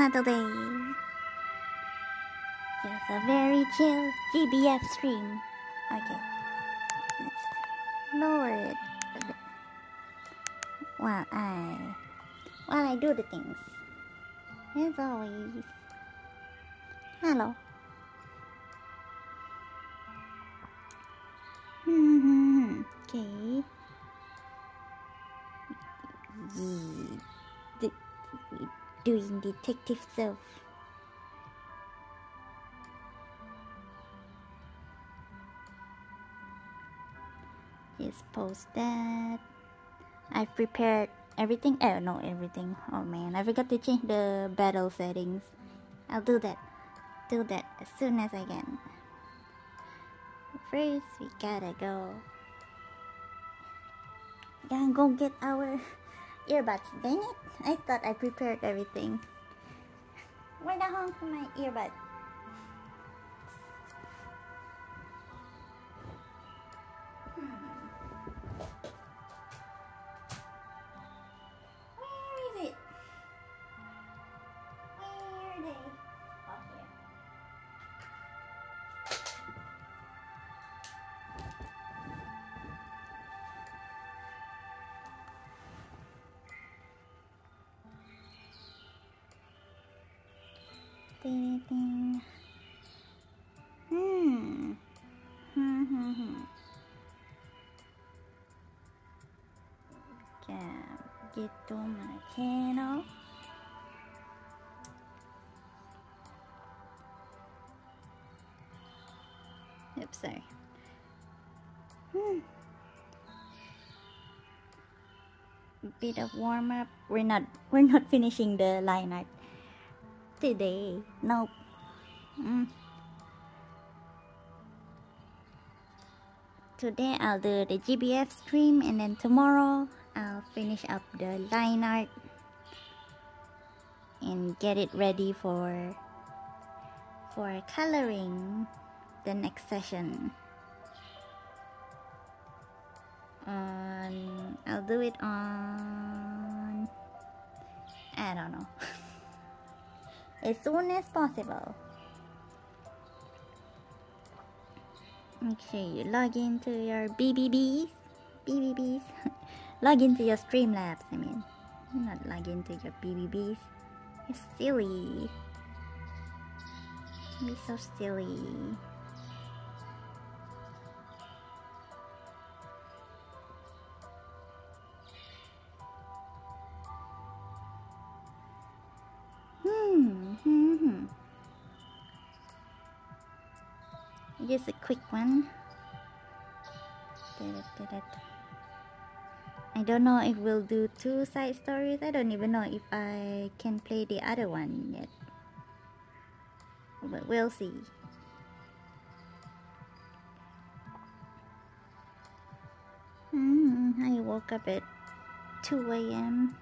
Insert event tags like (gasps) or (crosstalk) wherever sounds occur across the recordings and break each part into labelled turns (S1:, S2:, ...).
S1: not today. Just a very chill GBF stream. Okay. Let's lower it a bit. While I while I do the things. As always. Hello. Mm-hmm. (laughs) Okay. Yeah. Doing detective stuff. Just post that. I've prepared everything. Oh, no, everything. Oh man, I forgot to change the battle settings. I'll do that. Do that as soon as I can. First, we gotta go. Gotta go get our earbuds. Dang it! I thought I prepared everything. Where the hell are my earbuds? Get to my channel. Oops, sorry. Hmm. Bit of warm up. We're not. (laughs) We're not finishing the line art today. Nope. Mm. Today I'll do the GBF stream and then tomorrow I'll finish up the line art and get it ready for for coloring the next session. On I'll do it on I don't know. (laughs) as soon as possible. make sure you log into your BBBs, BBBs. (laughs) log into your Streamlabs. I mean, not log into your BBBs. You're silly. Be so silly. Hmm, hmm, hmm. Just a quick one. Da-da-da-da. I don't know if we'll do two side stories. I don't even know if I can play the other one yet. But we'll see. Hmm, I woke up at 2 a.m.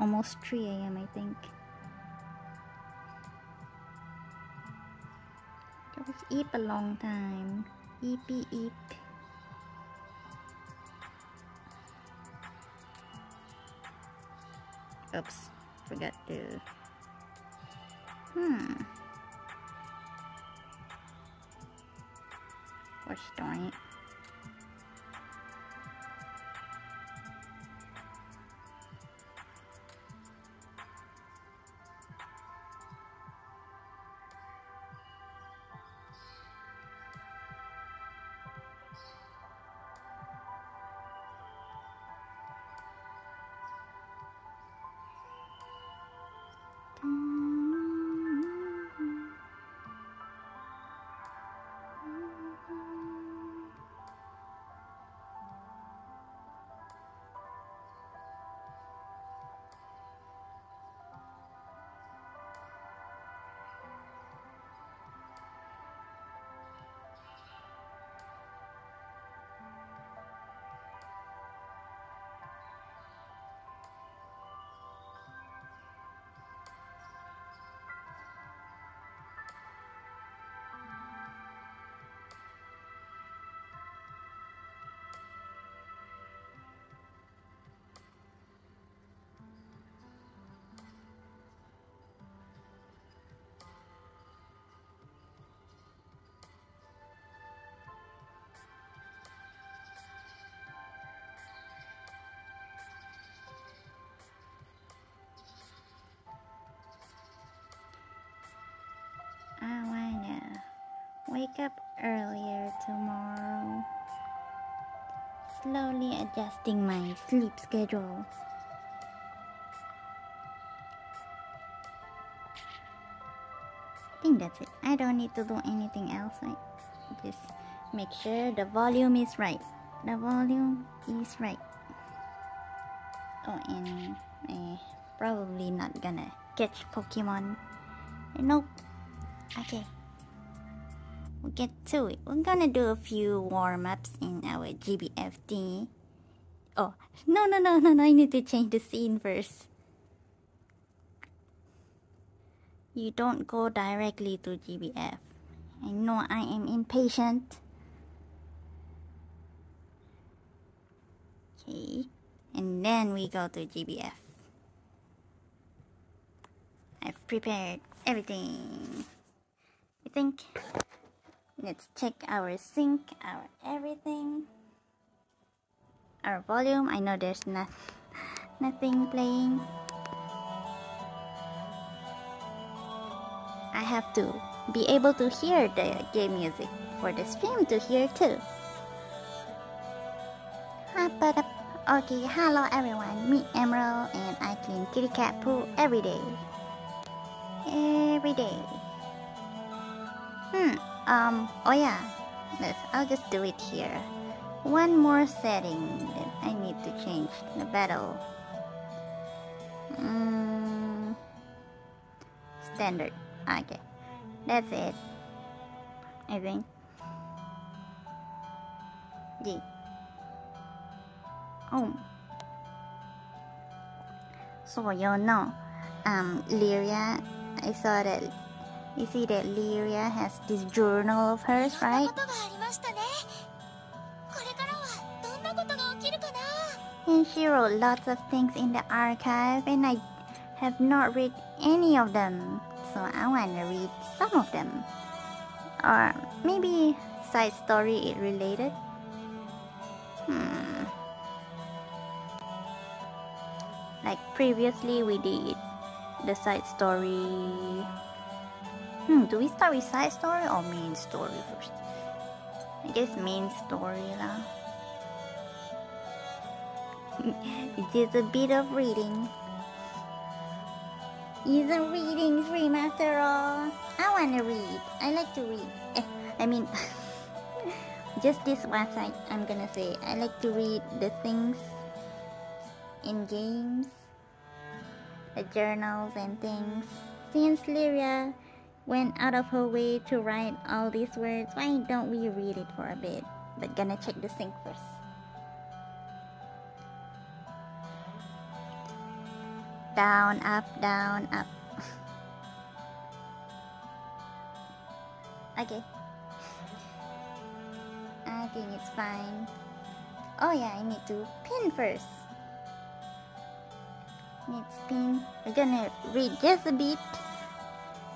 S1: Almost 3 a.m. I think. Was eep a long time. Eepy eep. Oops, forgot to. Hmm. Gosh darn it. Wake up earlier tomorrow. Slowly adjusting my sleep schedule. I think that's it. I don't need to do anything else. Right? Just make sure the volume is right. The volume is right. Oh, and eh, probably not gonna catch Pokemon. Nope. Okay. We'll get to it. We're gonna do a few warm-ups in our GBFD. Oh, no, no, no, no, no, I need to change the scene first. You don't go directly to GBF. I know I am impatient. Okay, and then we go to GBF. I've prepared everything. I think let's check our sync, our everything, our volume. I know there's not (laughs) nothing playing. I have to be able to hear the game music for the stream to hear too. Okay, hello everyone. Me Emerald and I clean kitty cat poo every day. Every day. Hmm. Um. Oh yeah. I'll just do it here. One more setting that I need to change the battle. Mm, standard. Okay. That's it. I think. D. Oh. So you know, um, Lyria, I saw that. You see that Lyria has this journal of hers, right? And she wrote lots of things in the archive, and I have not read any of them. So I want to read some of them. Or maybe side story it related. Hmm. Like previously we did the side story. Hmm, do we start with side story or main story first? I guess main story lah. (laughs) it is a bit of reading. Isn't reading free after all? I wanna read. I like to read. Eh, I mean, (laughs) just this one side. I'm gonna say I like to read the things in games, the journals and things. Since Lyria went out of her way to write all these words, why don't we read it for a bit? But gonna check the sync first. Down, up, down, up. (laughs) okay. I think it's fine. Oh yeah, I need to pin first. Need pin. We're gonna read just a bit.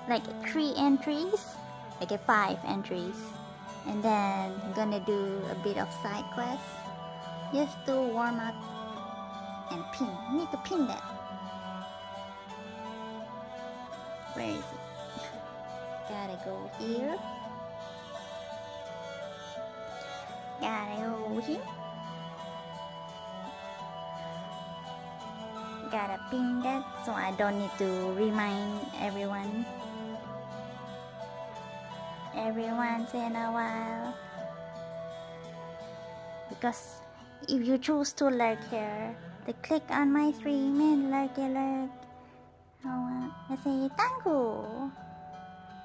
S1: Like three entries. Like a five entries. And then I'm gonna do a bit of side quest. Just to warm up and pin. Need to pin that. Where is it? (laughs) Gotta go here. Gotta go here. Gotta pin that so I don't need to remind everyone. Every once in a while. Because if you choose to lurk here, they click on my stream and lurk lurk. Oh, I say thank you.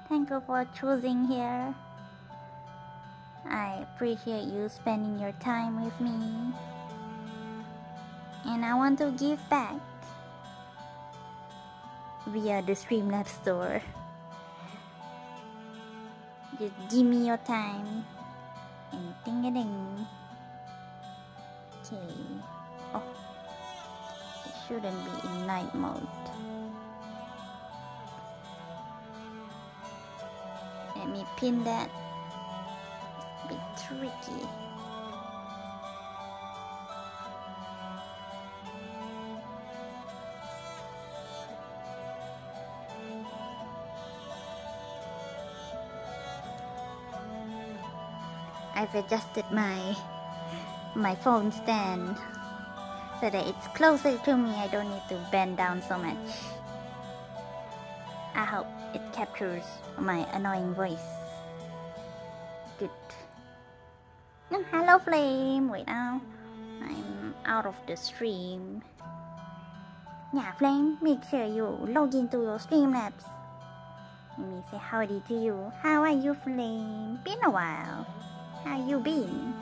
S1: Thank you for choosing here. I appreciate you spending your time with me. And I want to give back via the Streamlabs store. Just give me your time. And ding a ding. Okay. Oh. It shouldn't be in night mode. Let me pin that. It's a bit tricky. I've adjusted my my phone stand so that it's closer to me. I don't need to bend down so much. I hope it captures my annoying voice. Good. Hello, Flame. Wait now. I'm out of the stream. Yeah, Flame, make sure you log into your Streamlabs. Let me say howdy to you. How are you, Flame? Been a while. How you been?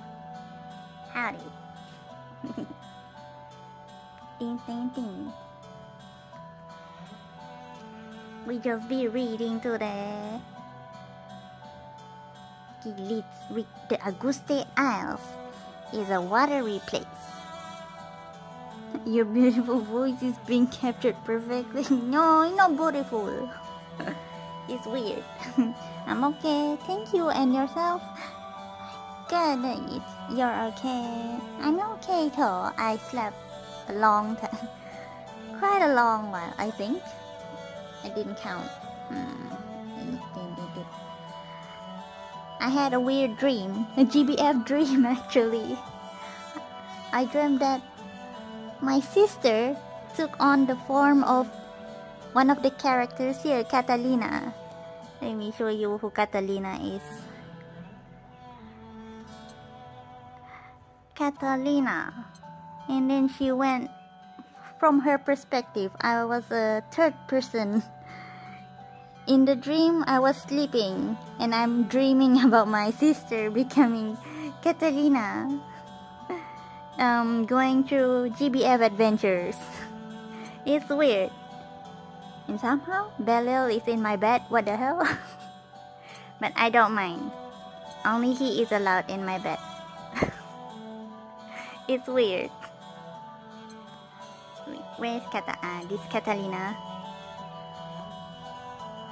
S1: Howdy. ding, ding, ding. We just be reading today. the Auguste Isles is a watery place. (laughs) Your beautiful voice is being captured perfectly. (laughs) No, it's not beautiful. (laughs) it's weird. I'm okay. Thank you. And yourself? Good. You're okay. I'm okay too. I slept a long time. (laughs) Quite a long while, I think. I didn't count. Hmm. I had a weird dream. A GBF (laughs) dream, actually. I dreamed that my sister took on the form of one of the characters here, Catalina. Let me show you who Catalina is. Catalina. And then she went from her perspective. I was a third person. In the dream, I was sleeping and I'm dreaming (laughs) about my sister becoming Catalina um, going through GBF adventures. it's weird. And somehow, Belial is in my bed. What the hell? (laughs) but I don't mind. Only he is allowed in my bed. It's weird. Where's Kata? Ah, this Catalina.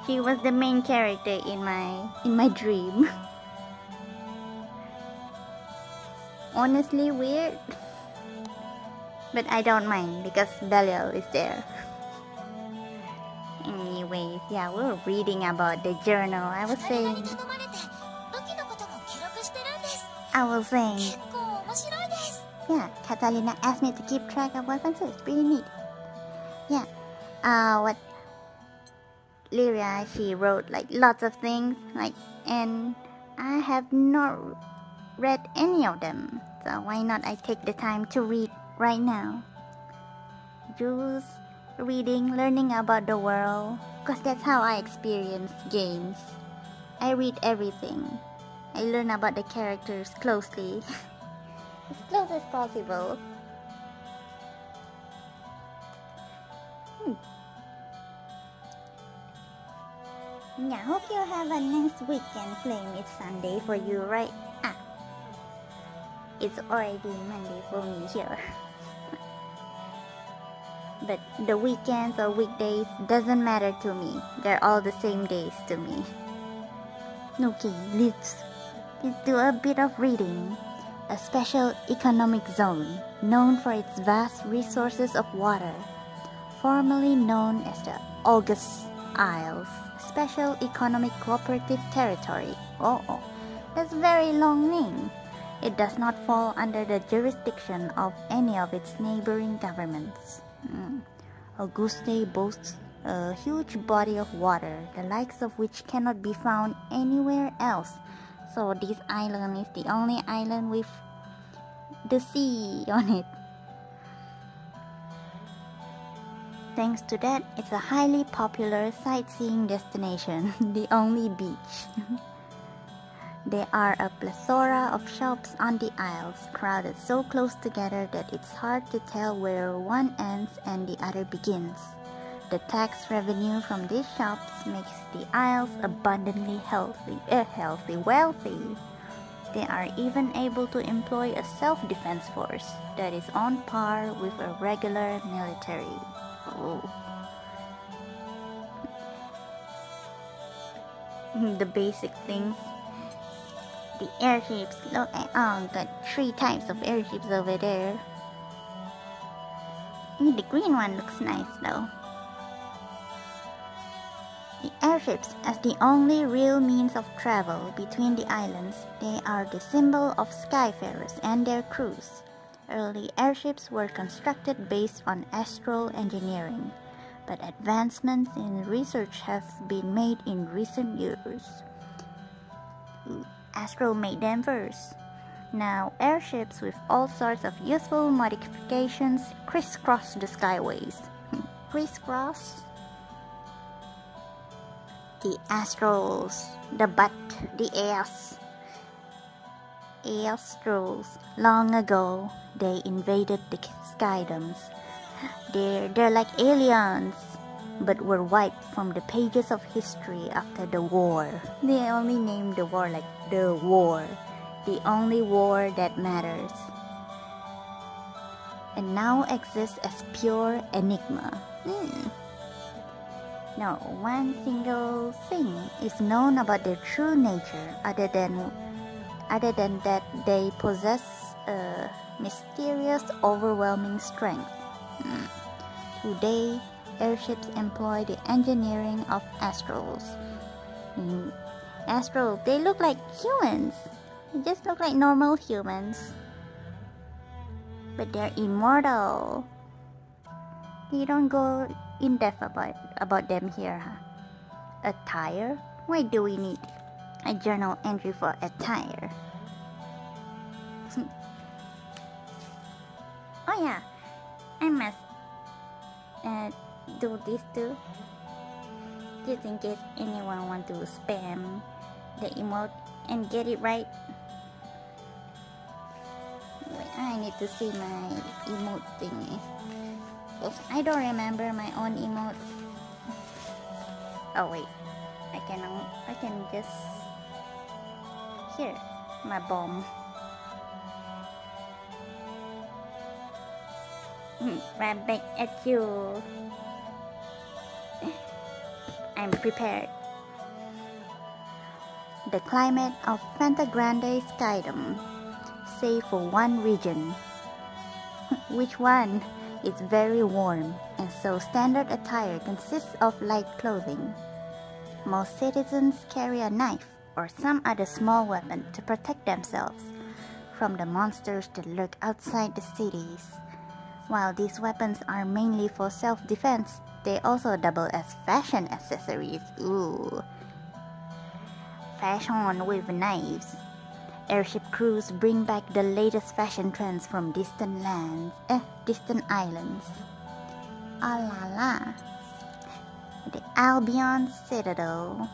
S1: She was the main character in my in my dream. (laughs) honestly weird. (laughs) But I don't mind because Belial is there. (laughs) Anyways, yeah, we are reading about the journal. I was saying. I was saying. Yeah, Catalina asked me to keep track of weapons. It's pretty neat. Yeah. Uh, what Lyria, she wrote like lots of things, like, and I have not read any of them, so why not I take the time to read right now? Just reading, learning about the world, because that's how I experience games. I read everything. I learn about the characters closely, (laughs) as close as possible. Hmm. Yeah, hope you have a nice weekend playing. It's Sunday for you, right? Ah, It's already Monday for me here. (laughs) but the weekends or weekdays doesn't matter to me. They're all the same days to me. Okay, let's, let's do a bit of reading. A special economic zone known for its vast resources of water, formerly known as the Auguste Isles Special Economic Cooperative Territory. Oh, oh, that's a very long name. It does not fall under the jurisdiction of any of its neighboring governments. Mm. Auguste boasts a huge body of water, the likes of which cannot be found anywhere else. So this island is the only island with the sea (laughs) on it. Thanks to that, it's a highly popular sightseeing destination, (laughs) the only beach. (laughs) There are a plethora of shops on the aisles, crowded so close together that it's hard to tell where one ends and the other begins. The tax revenue from these shops makes the Isles abundantly healthy, uh, healthy, wealthy. They are even able to employ a self-defense force that is on par with a regular military. Oh. (laughs) The basic things the airships. Look at oh, got three types of airships over there. the green one looks nice though. The airships, as the only real means of travel between the islands, they are the symbol of skyfarers and their crews. Early airships were constructed based on astral engineering, but advancements in research have been made in recent years. Astro made them first. Now, airships with all sorts of useful modifications crisscross the skyways. (laughs) crisscross? The Astros, the butt, the ass. Astros, long ago, they invaded the skydomes. They're, they're like aliens, but were wiped from the pages of history after the war. They only named the war like the war the only war that matters, and now exists as pure enigma. Hmm. No one single thing is known about their true nature other than other than that they possess a mysterious overwhelming strength. Hmm. Today, airships employ the engineering of astrals. Hmm. Astral, they look like humans. They just look like normal humans. But they're immortal. They don't go in depth about, about them here, huh? Attire? Why do we need a journal entry for attire? (laughs) oh yeah, I must uh, do this too. Just in case anyone want to spam the emote and get it right. Wait, I need to see my emote thingy. Oops, I don't remember my own emote. Oh wait, I can um, I can just here my bomb. (laughs) right back at you. I'm prepared. The climate of Grande Skydom save for one region. (laughs) Which one? It's very warm, and so standard attire consists of light clothing. Most citizens carry a knife or some other small weapon to protect themselves from the monsters that lurk outside the cities. While these weapons are mainly for self-defense, they also double as fashion accessories. Ooh. Fashion with knives. Airship crews bring back the latest fashion trends from distant lands, eh, distant islands. Ah la la. The Albion Citadel.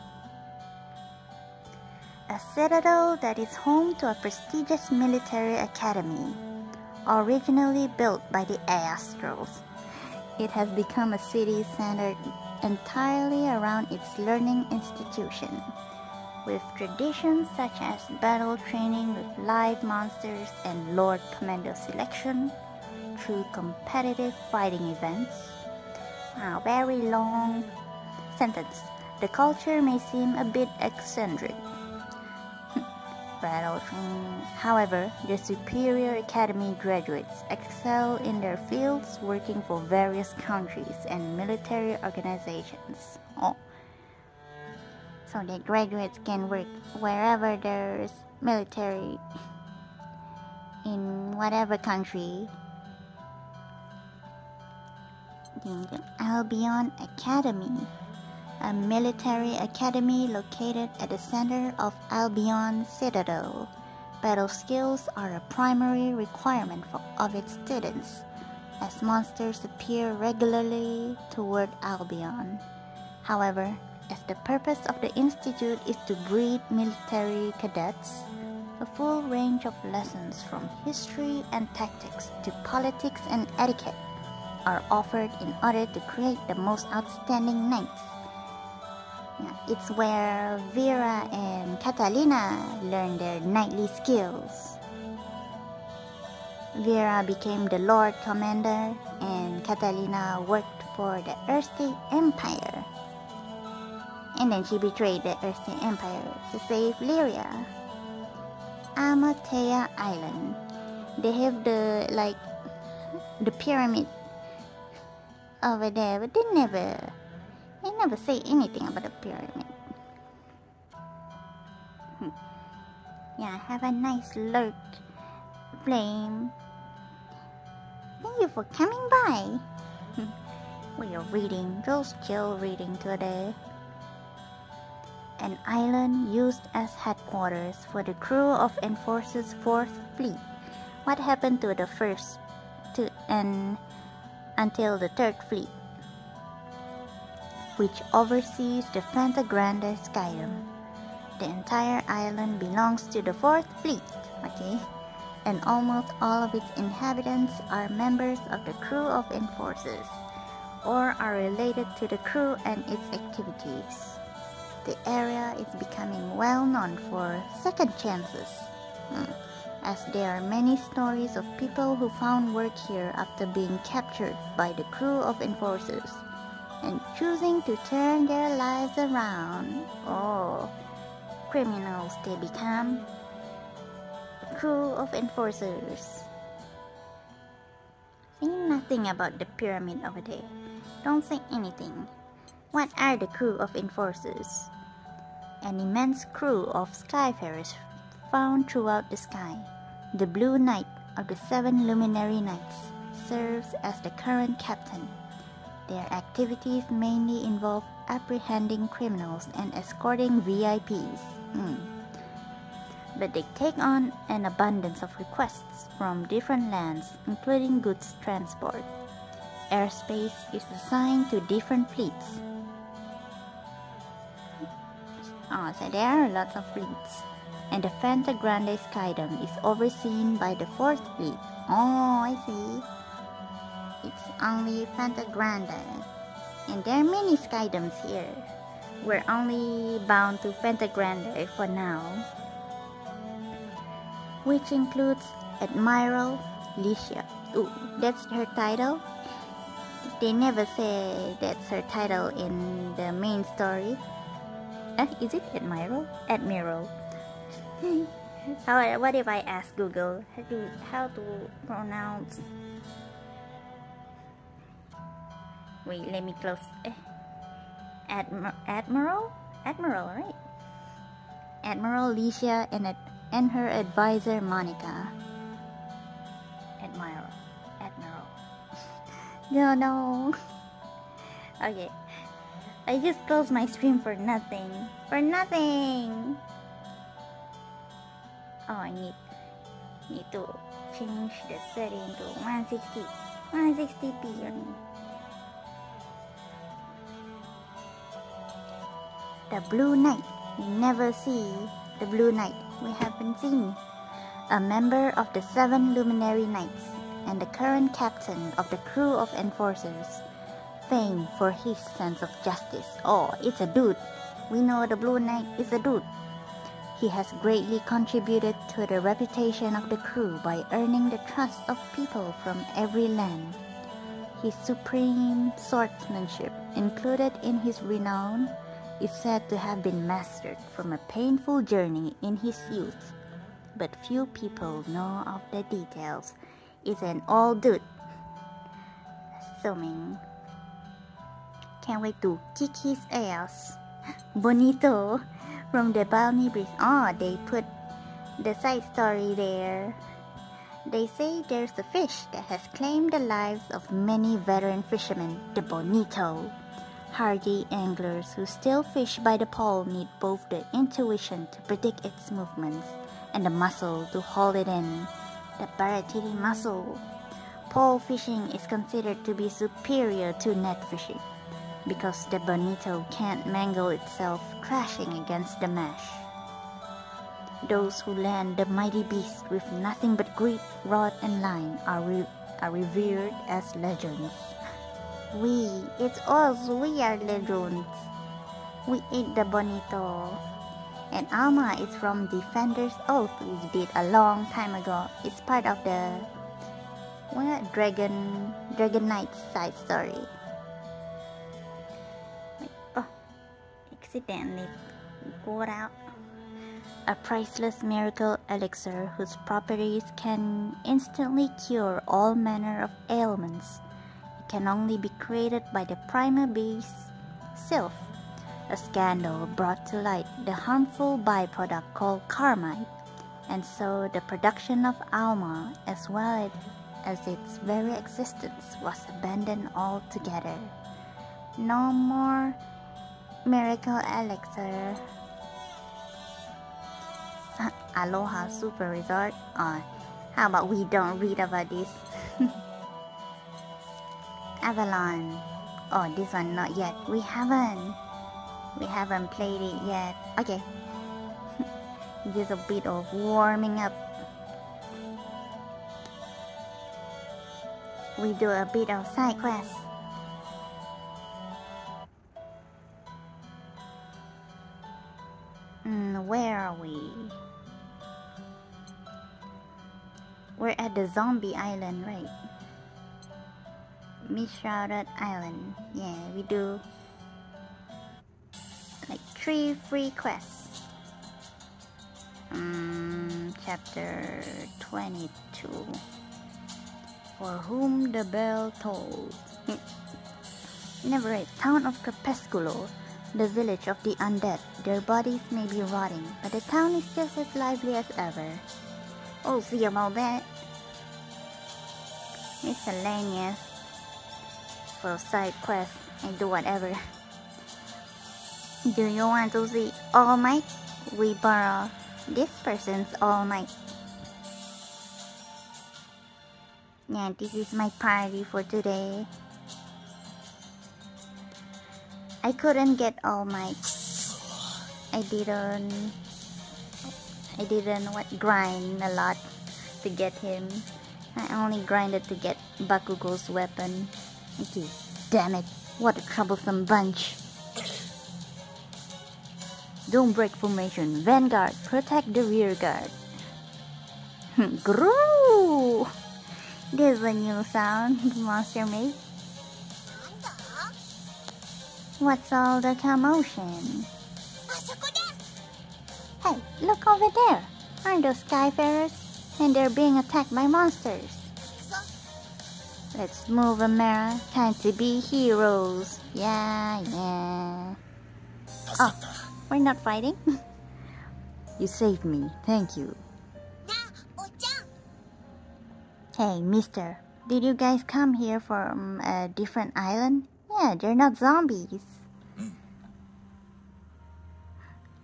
S1: A citadel that is home to a prestigious military academy, originally built by the Astros. It has become a city centered entirely around its learning institution with traditions such as battle training with live monsters and Lord Commando selection through competitive fighting events. A very long sentence. The culture may seem a bit eccentric. (laughs) battle training. However, the Superior Academy graduates excel in their fields working for various countries and military organizations. Oh so that graduates can work wherever there's military in whatever country. Albion Academy, a military academy located at the center of Albion Citadel. Battle skills are a primary requirement for, of its students, as monsters appear regularly toward Albion. However, as the purpose of the institute is to breed military cadets, a full range of lessons from history and tactics to politics and etiquette are offered in order to create the most outstanding knights. It's where Vira and Catalina learned their knightly skills. Vera became the Lord Commander, and Catalina worked for the Erste Empire and then she betrayed the Erste Empire to save Lyria. Amalthea Island. They have the like the pyramid over there, but they never they never say anything about the pyramid. Hmm. Yeah, have a nice lurk, flame. Thank you for coming by. (laughs) We are reading, just chill reading today. An island used as headquarters for the crew of Enforcer's fourth fleet. What happened to the first to and until the third fleet? which oversees the Phantagrande Skydom. The entire island belongs to the Fourth Fleet, okay? And almost all of its inhabitants are members of the crew of enforcers, or are related to the crew and its activities. The area is becoming well known for second chances, hmm, as there are many stories of people who found work here after being captured by the crew of enforcers and choosing to turn their lives around. Oh, criminals they become. Crew of enforcers. Say nothing about the pyramid over there. Don't say anything. What are the crew of enforcers? An immense crew of skyfarers found throughout the sky. The Blue Knight of the Seven Luminary Knights serves as the current captain. Their activities mainly involve apprehending criminals and escorting VIPs. Mm. But they take on an abundance of requests from different lands, including goods transport. Airspace is assigned to different fleets. Ah, oh, so there are lots of fleets. And the Phantagrande Skydom is overseen by the 4th Fleet. Oh, I see it's only Phantagrande. And there are many Skydoms here. We're only bound to Phantagrande for now. Which includes Admiral Lecia. Ooh, that's her title? They never say that's her title in the main story. Is it Admiral? Admiral. how, what if I ask Google how to, how to pronounce Wait, let me close. Eh. Admir Admiral? Admiral, right? Admiral Lecia and, and her advisor Monika. Admiral. Admiral. (laughs) no, no. (laughs) okay. I just closed my stream for nothing. For nothing! Oh, I need, need to change the setting to 160. 160p the Blue Knight. We never see the Blue Knight. We haven't seen. A member of the Seven Luminary Knights and the current captain of the crew of enforcers. Famed for his sense of justice. Oh, it's a dude. We know the Blue Knight is a dude. He has greatly contributed to the reputation of the crew by earning the trust of people from every land. His supreme swordsmanship, included in his renown, is said to have been mastered from a painful journey in his youth, but few people know of the details. Is an old dude. Assuming. Can't wait to kick his ass. (laughs) Bonito from the Balmy Breeze. Oh, they put the side story there. They say there's a fish that has claimed the lives of many veteran fishermen, the Bonito. Hardy anglers who still fish by the pole need both the intuition to predict its movements and the muscle to hold it in. The Baratini muscle. Pole fishing is considered to be superior to net fishing because the bonito can't mangle itself crashing against the mesh. Those who land the mighty beast with nothing but grip, rod, and line are, re- are revered as legends. (laughs) We, it's us, we are legends. We ate the bonito. And Alma is from Defender's Oath, we did a long time ago. It's part of the what Dragon Dragon Knight side story. Accidentally got out. A priceless miracle elixir whose properties can instantly cure all manner of ailments It can only be created by the primal beast Sylph. A scandal brought to light the harmful byproduct called carmine, and so the production of Alma, as well as its very existence, was abandoned altogether. No more miracle elixir. (laughs) Aloha Super Resort. Uh, how about we don't read about this? (laughs) Avalon. Oh, this one not yet. We haven't. We haven't played it yet. Okay. (laughs) Just a bit of warming up. We do a bit of side quest. Mm, where are we? We're at the zombie island, right? Mishrouded Island. Yeah, we do like three free quests. Um, chapter 22. For whom the bell tolls. (laughs) Never a town of Crepusculo, the village of the undead. Their bodies may be rotting, but the town is just as lively as ever. Oh, see about that. Miscellaneous for side quest and do whatever. Do you want to see All Might? We borrow this person's All Might. Yeah, this is my party for today. I couldn't get All my I didn't. I didn't what grind a lot to get him. I only grinded to get Bakugo's weapon. Okay, damn it, what a troublesome bunch. Don't break formation. Vanguard, protect the rear guard. (laughs) Groo! There's a new sound (laughs) monster made. What's all the commotion? Hey, look over there. Aren't those skyfarers? And they're being attacked by monsters. Let's move, Amara. Time to be heroes. Yeah, yeah. Oh, we're not fighting? (laughs) you saved me. Thank you. Hey, mister. Did you guys come here from a different island? Yeah, they're not zombies. Mm.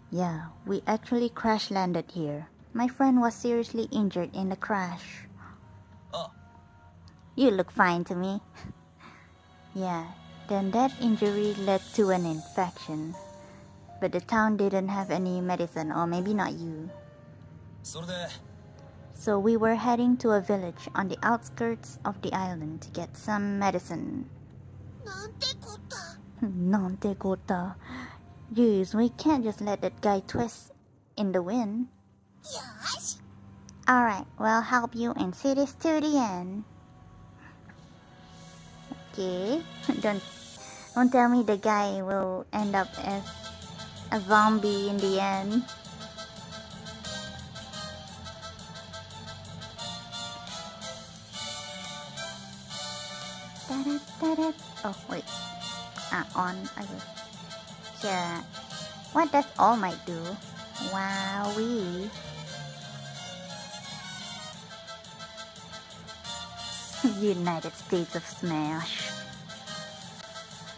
S1: Yeah, we actually crash landed here. My friend was seriously injured in the crash.
S2: Oh.
S1: You look fine to me. (laughs) yeah, then that injury led to an infection. But the town didn't have any medicine, or maybe not you. So we were heading to a village on the outskirts of the island to get some medicine.
S3: なんてこった。
S1: Nante kota. Jeez, we can't just let that guy twist in the wind.
S3: よし。
S1: Alright, we'll help you and see this to the end. Okay. (laughs) don't don't tell me the guy will end up as a zombie in the end. Da-da-da-da. Oh, wait. Ah, on, I guess. Yeah. What does all might do? Wowee. (laughs) United States of Smash.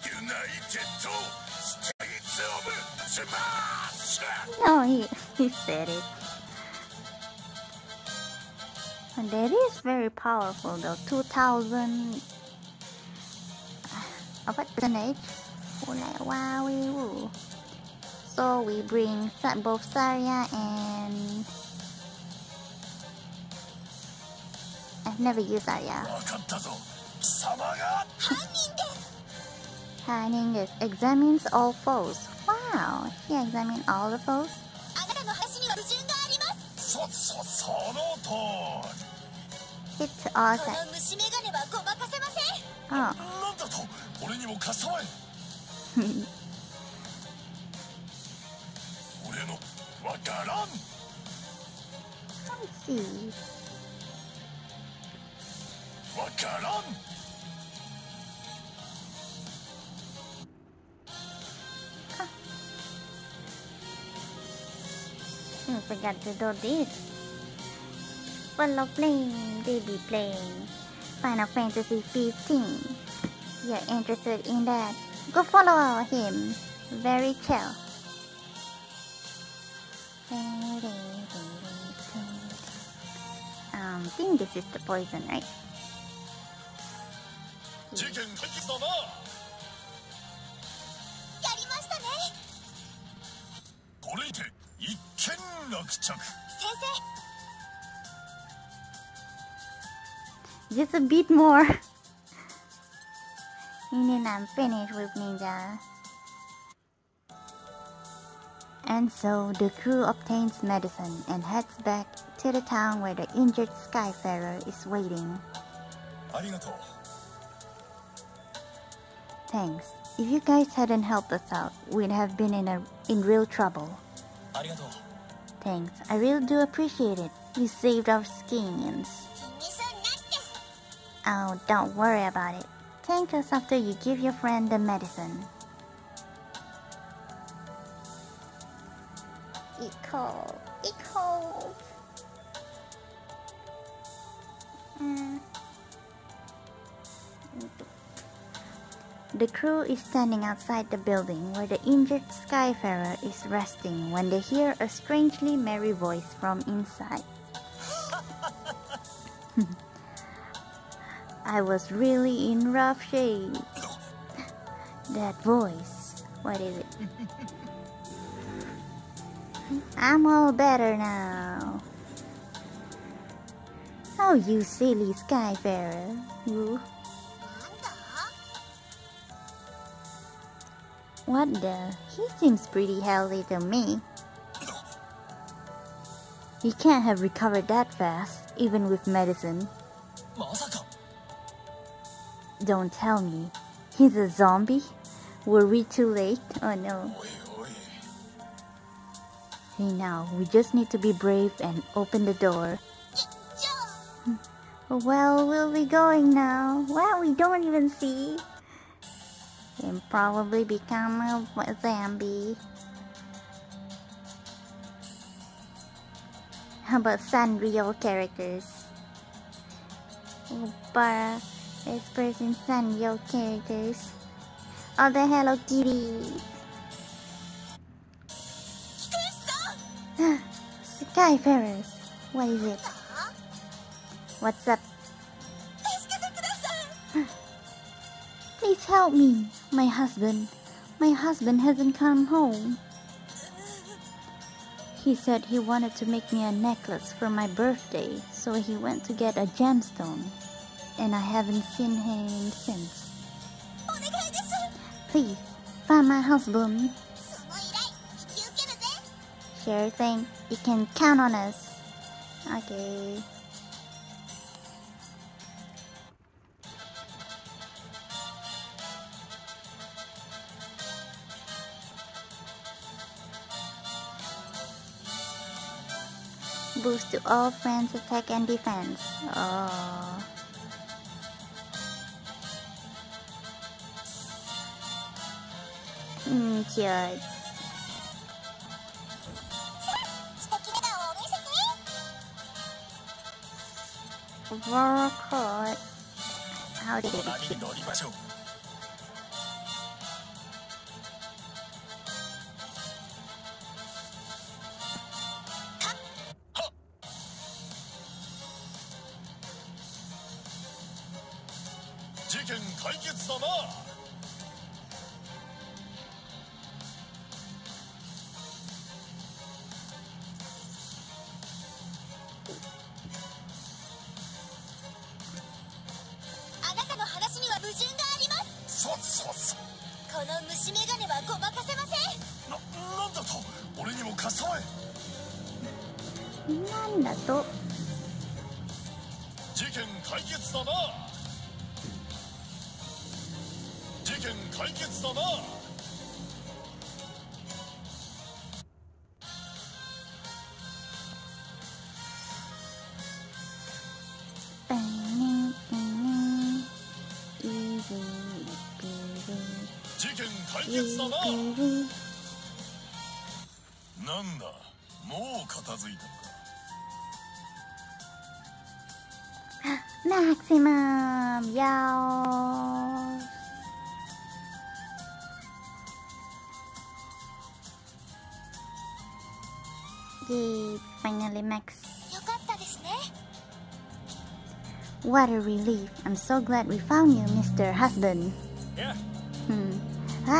S2: United States of Smash!
S1: No, he, (laughs) he said it. That is very powerful though, 2000 of what personage who like Wowie Woo. So we bring both Saria and I've never used Saria. Hiding is examines all foes. Wow, he examines all the foes. Hit all. Oh. I (laughs) forgot to do this. While playing, they playing Final Fantasy 15 you're interested in that, go follow him. Very chill. Um, I think this is the poison, right? Just a bit more. (laughs) and then I'm finished with Ninja. And so the crew obtains medicine and heads back to the town where the injured Skyfarer is waiting. Thanks. If you guys hadn't helped us out, we'd have been in a in real trouble. Thanks. I really do appreciate it. You saved our skins. Oh, don't worry about it. Thank us after you give your friend the medicine. It cold. It cold. Mm. The crew is standing outside the building where the injured Skyfarer is resting when they hear a strangely merry voice from inside. (laughs) I was really in rough shape. That voice. What is it? I'm all better now. Oh, you silly Skyfarer. You. What the? He seems pretty healthy to me. He can't have recovered that fast, even with medicine. Don't tell me. He's a zombie? Were we too late? Oh no. Hey now, we just need to be brave and open the door.
S3: Hmm.
S1: Well, we'll be going now. Well, we don't even see. And probably become a zombie. How about Sanrio characters? But... First person Sanrio characters. All the Hello
S3: Kitties. (gasps)
S1: Skyfarers. What is it? What's up? (gasps) Please help me. My husband. My husband hasn't come home. He said he wanted to make me a necklace for my birthday, so he went to get a gemstone and I haven't seen him since. Please, find my husband. Sure thing, you can count on us. Okay. boost to all friends attack and defense. Oh.
S3: うん、嫌い。わー
S1: かい。How did it?
S2: な
S1: っくり
S2: なんだ もう片付いたのか
S1: Maximum! Yo! Yay, finally max.
S3: よかったですね
S1: What a relief. I'm so glad we found you, Mr. Husband.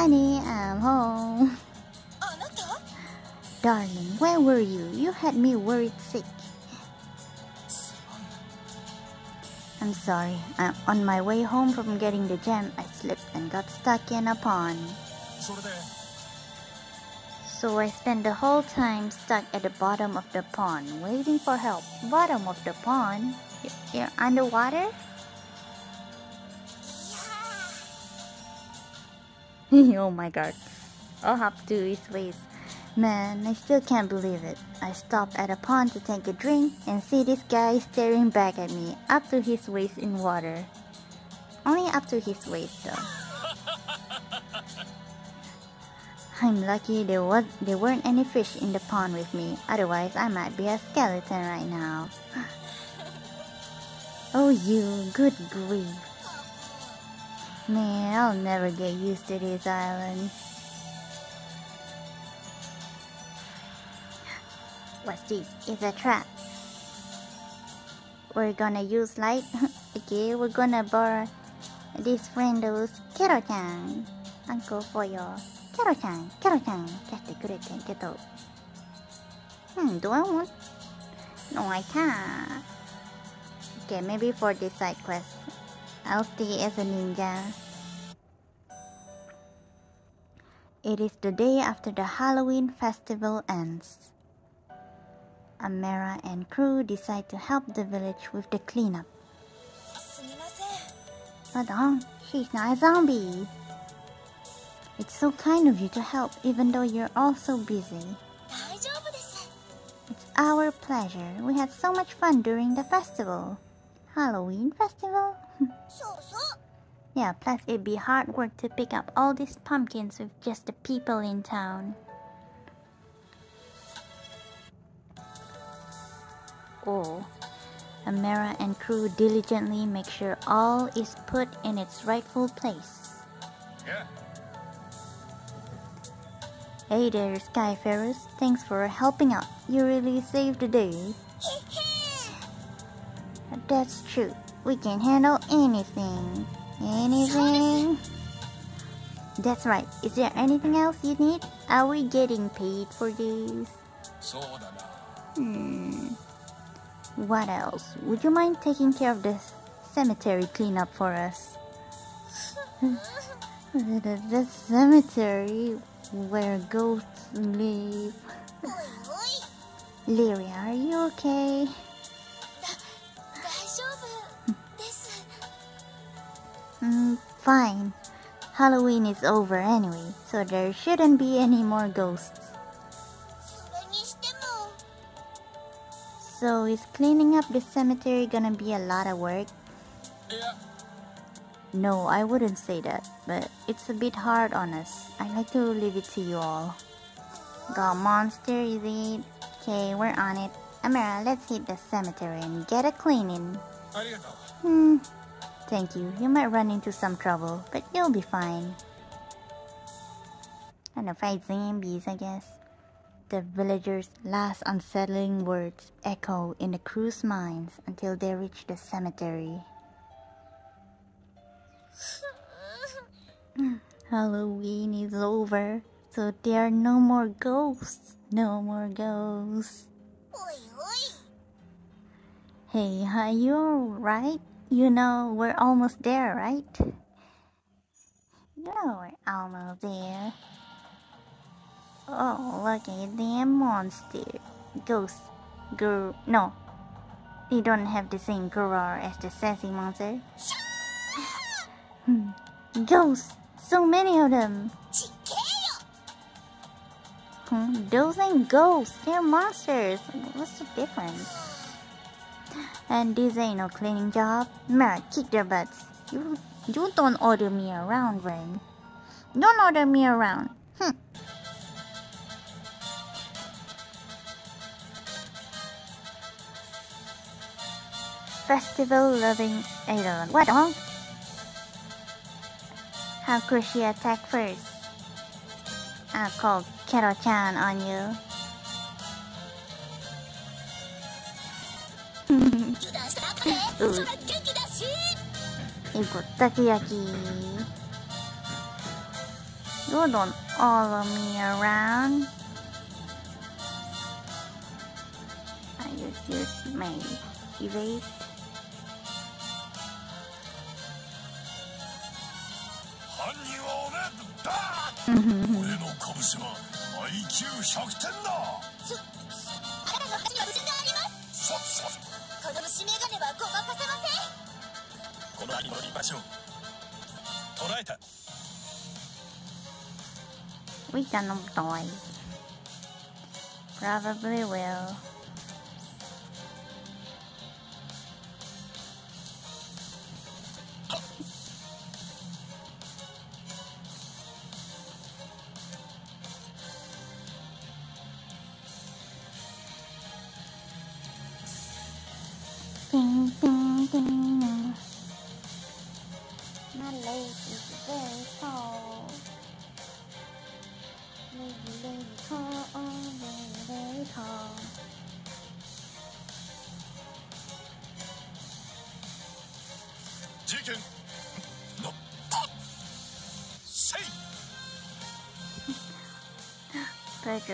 S1: Honey, I'm home. Darling, where were you? You had me worried sick. I'm sorry. I'm on my way home from getting the gem. I slipped and got stuck in a pond. So I spent the whole time stuck at the bottom of the pond, waiting for help. Bottom of the pond? You're underwater? (laughs) oh my god. I'll have to his face. Man, I still can't believe it. I stopped at a pond to take a drink and see this guy staring back at me up to his waist in water. Only up to his waist though. (laughs) I'm lucky there was there weren't any fish in the pond with me. Otherwise, I might be a skeleton right now. (gasps) oh, you good grief. Man, I'll never get used to these islands. What's this? It's a trap. We're gonna use light. (laughs) okay, we're gonna borrow this friend's Kero-chan. Uncle for your Kero-chan, Kero-chan, kete keto. Hmm, do I want? No, I can't. Okay, maybe for this side quest. I'll stay as a ninja. It is the day after the Halloween festival ends. Amara and crew decide to help the village with the cleanup. Madam, oh, she's not a zombie. It's so kind of you to help even though you're all so busy. It's our pleasure. We had so much fun during the festival. Halloween festival. (laughs)
S3: so, so?
S1: Yeah, plus it'd be hard work to pick up all these pumpkins with just the people in town. Oh. Amara and crew diligently make sure all is put in its rightful place.
S2: Yeah.
S1: Hey there, Skyfarers. Thanks for helping out. You really saved the day. (laughs) That's true. We can handle anything. Anything. That's right. Is there anything else you need? Are we getting paid for this? Hmm. What else? Would you mind taking care of this cemetery cleanup for us? (laughs) the cemetery where ghosts live. Lyria, are you okay? Mm, fine. Halloween is over anyway, so there shouldn't be any more ghosts. So is cleaning up the cemetery gonna be a lot of work?
S2: Yeah.
S1: No, I wouldn't say that, but it's a bit hard on us. I'd like to leave it to you all. Got monster, is it? Okay, we're on it. Amara, let's hit the cemetery and get a cleaning. Hmm, Thank you. You might run into some trouble, but you'll be fine. And to fight zombies, I guess. The villagers' last unsettling words echo in the crew's minds until they reach the cemetery. (laughs) Halloween is over, so there are no more ghosts. No more ghosts. Hey, are you alright? You know, we're almost there, right? You know, we're almost there. Oh, look at them monster. Ghost. Girl. No. They don't have the same girl as the sassy monster. Hmm. Ghosts! So many of them! Hmm, those ain't ghosts, they're monsters. What's the difference? and this ain't no cleaning job. Man, kick their butts. You, you don't order me around, Rain. Don't order me around. Hm. Festival loving Adon. What on? How could she attack first? Ah, I'll call Kero-chan on you. うん。
S3: ぼったく焼
S1: き。You're done all of me around. I just used my erase.
S2: IQ100 点だ。
S3: そ、そ、あなたの価値には無限があります。
S2: そ、そ。
S3: この死メはごまかせません
S2: この居場所捉えた。
S1: ウィち
S2: ゃんの
S1: も
S2: かいい Probably will.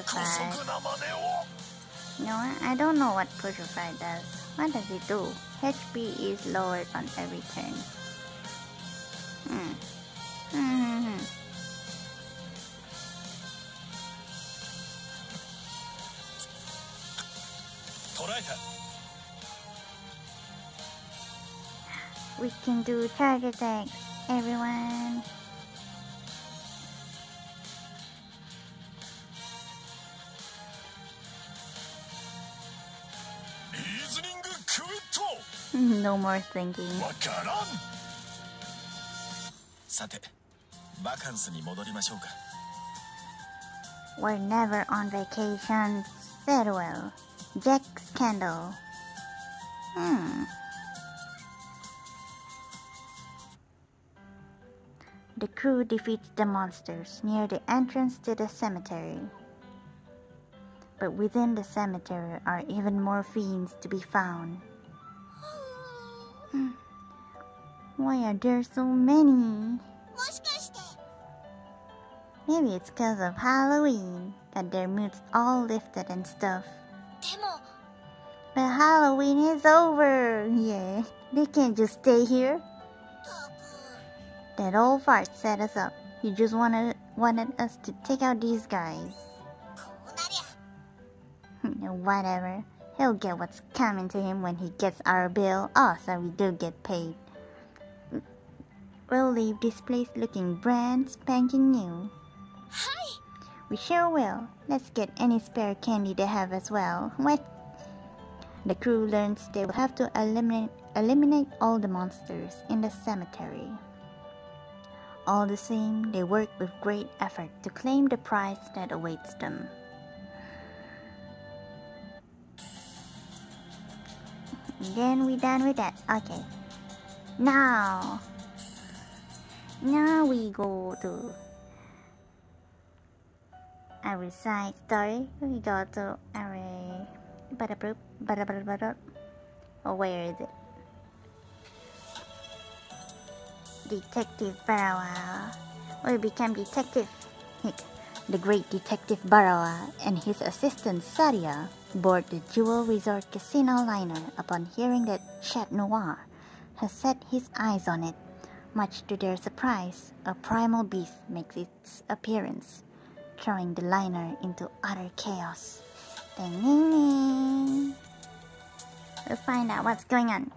S2: Pushified.
S1: No, I don't know what Pushified does. What does it do? HP is lowered on every turn. Hmm. (laughs) Hmm. hmm. hmm. We can do charge attack, everyone. more thinking.
S2: わからんさてバカンスに戻りましょうか
S1: We're never on vacation. Farewell. Jack's candle. Hmm. The crew defeats the monsters near the entrance to the cemetery. But within the cemetery are even more fiends to be found. Hmm. Why are there so many? Maybe it's because of Halloween that their moods all lifted and stuff. But Halloween is over! Yeah, they can't just stay here. That old fart set us up. He just wanted, wanted us to take out these guys. (laughs) Whatever. He'll get what's coming to him when he gets our bill. Oh, so we do get paid. We'll leave this place looking brand spanking new.
S3: Hi!
S1: We sure will. Let's get any spare candy they have as well. What? The crew learns they will have to eliminate eliminate all the monsters in the cemetery. All the same, they work with great effort to claim the prize that awaits them. Then we done with that. Okay. Now, now we go to our side story. We go to our. Oh, where is it? Detective Barawa will become detective. The great detective Barawa and his assistant Sarya board the Jewel Resort Casino liner upon hearing that Chat Noir has set his eyes on it. Much to their surprise, a primal beast makes its appearance, throwing the liner into utter chaos. Ding ding ding. We'll find out what's going on.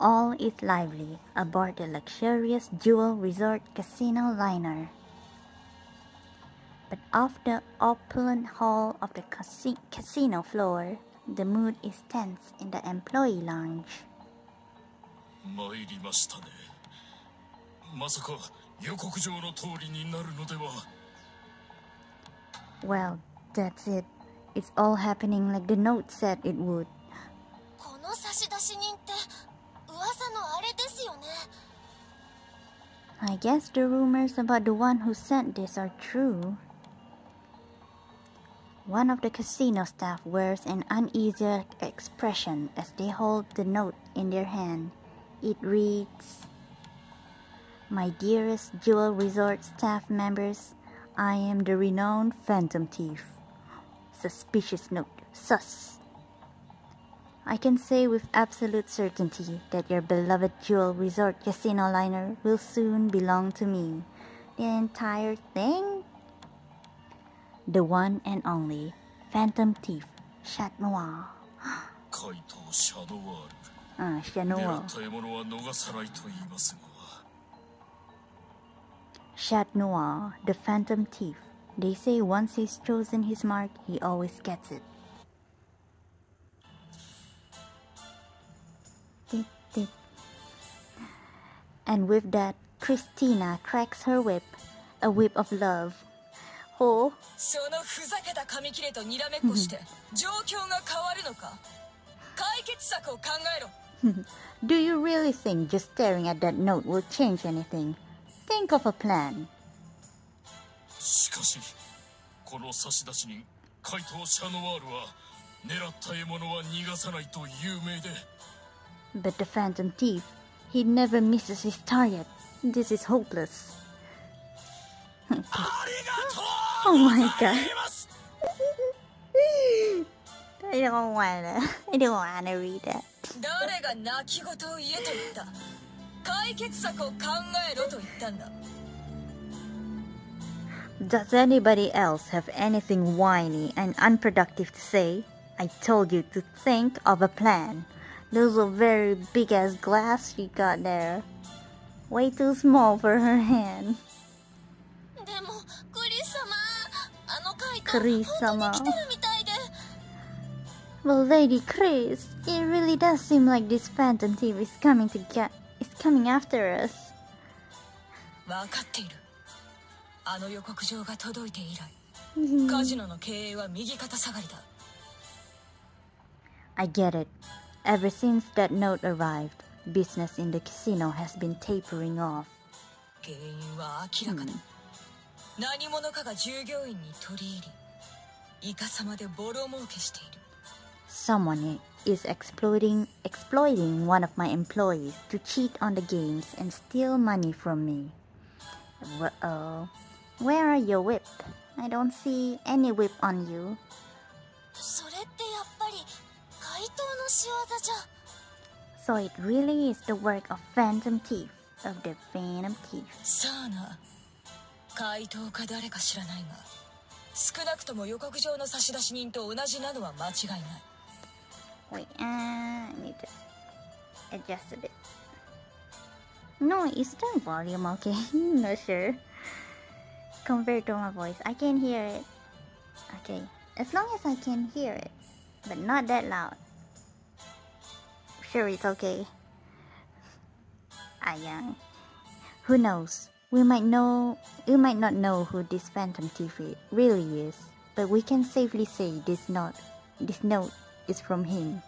S1: All is lively aboard the luxurious Jewel Resort Casino liner But off the opulent hall of the casi- casino floor, the mood is tense in the employee lounge.
S2: 参りましたねまさか予告状の通りになるのでは
S1: Well, that's it. It's all happening like the note said it would.
S3: この差出人って噂のあれですよね
S1: I guess the rumors about the one who sent this are true. One of the casino staff wears an uneasy expression as they hold the note in their hand. It reads My dearest Jewel Resort staff members, I am the renowned Phantom Thief. Suspicious note. Sus. I can say with absolute certainty that your beloved Jewel Resort Casino liner will soon belong to me. The entire thing? The one and only Phantom Thief, Chat Noir. (gasps)
S2: 怪盗シャノワール
S1: Ah, Chat
S2: 狙
S1: Noir.
S2: った獲物は逃さないと言いますが
S1: Chat Noir, the Phantom Thief. They say once he's chosen his mark, he always gets it. Tick, tick. And with that, Christina cracks her whip, a whip of love. Oh,
S4: そのふざけた紙切れとにらめっこして状況が変わるのか解決策を考えろ
S1: do you really think just staring at that note will change anything? Think of a plan.
S2: しかしこの差出人怪盗シャノワールは狙った獲物は逃がさないと有名で
S1: But the Phantom Thief, he never misses his target. This is hopeless.
S2: ありがとう
S1: Oh my god.
S2: ございます (laughs)
S1: I don't wanna. I don't wanna read that.
S4: 誰が泣き言を言えと言った解決策を考えろと言ったんだ
S1: Does anybody else have anything whiny and unproductive to say? I told you to think of a plan. Those are very big ass glass she got there. Way too small for her hand.
S3: でもクリス様あ の怪盗
S1: クリス様
S3: 本当に来てるみたいで
S1: Well, Lady Chris, it really does seem like this Phantom Thief is coming to get is coming after us.
S4: 分かっているあの予告状が届いて以来カジノの経営は右肩下がりだ
S1: I get it. Ever since that note arrived, business in the casino has been tapering off.
S4: 原因は明らかだ、何者かが従業員に取り入り
S1: Someone is exploiting exploiting one of my employees to cheat on the games and steal money from me. Uh-oh. Where are your whip? I don't see any whip on you.
S3: それってやっぱり怪盗の仕業じゃ
S1: So it really is the work of Phantom Thief, of the Phantom Thief.
S4: さあな怪盗か誰か知らないが 少なくとも予告状の差出人と同じなのは間違いない
S1: Wait, uh, I need to adjust a bit. No, is the volume okay? Not sure. Compared to my voice, I can hear it. Okay, as long as I can hear it, but not that loud. Sure, it's okay. Ah, yeah. Who knows? We might know we might not know who this phantom thief really is, but we can safely say this note this note is from him.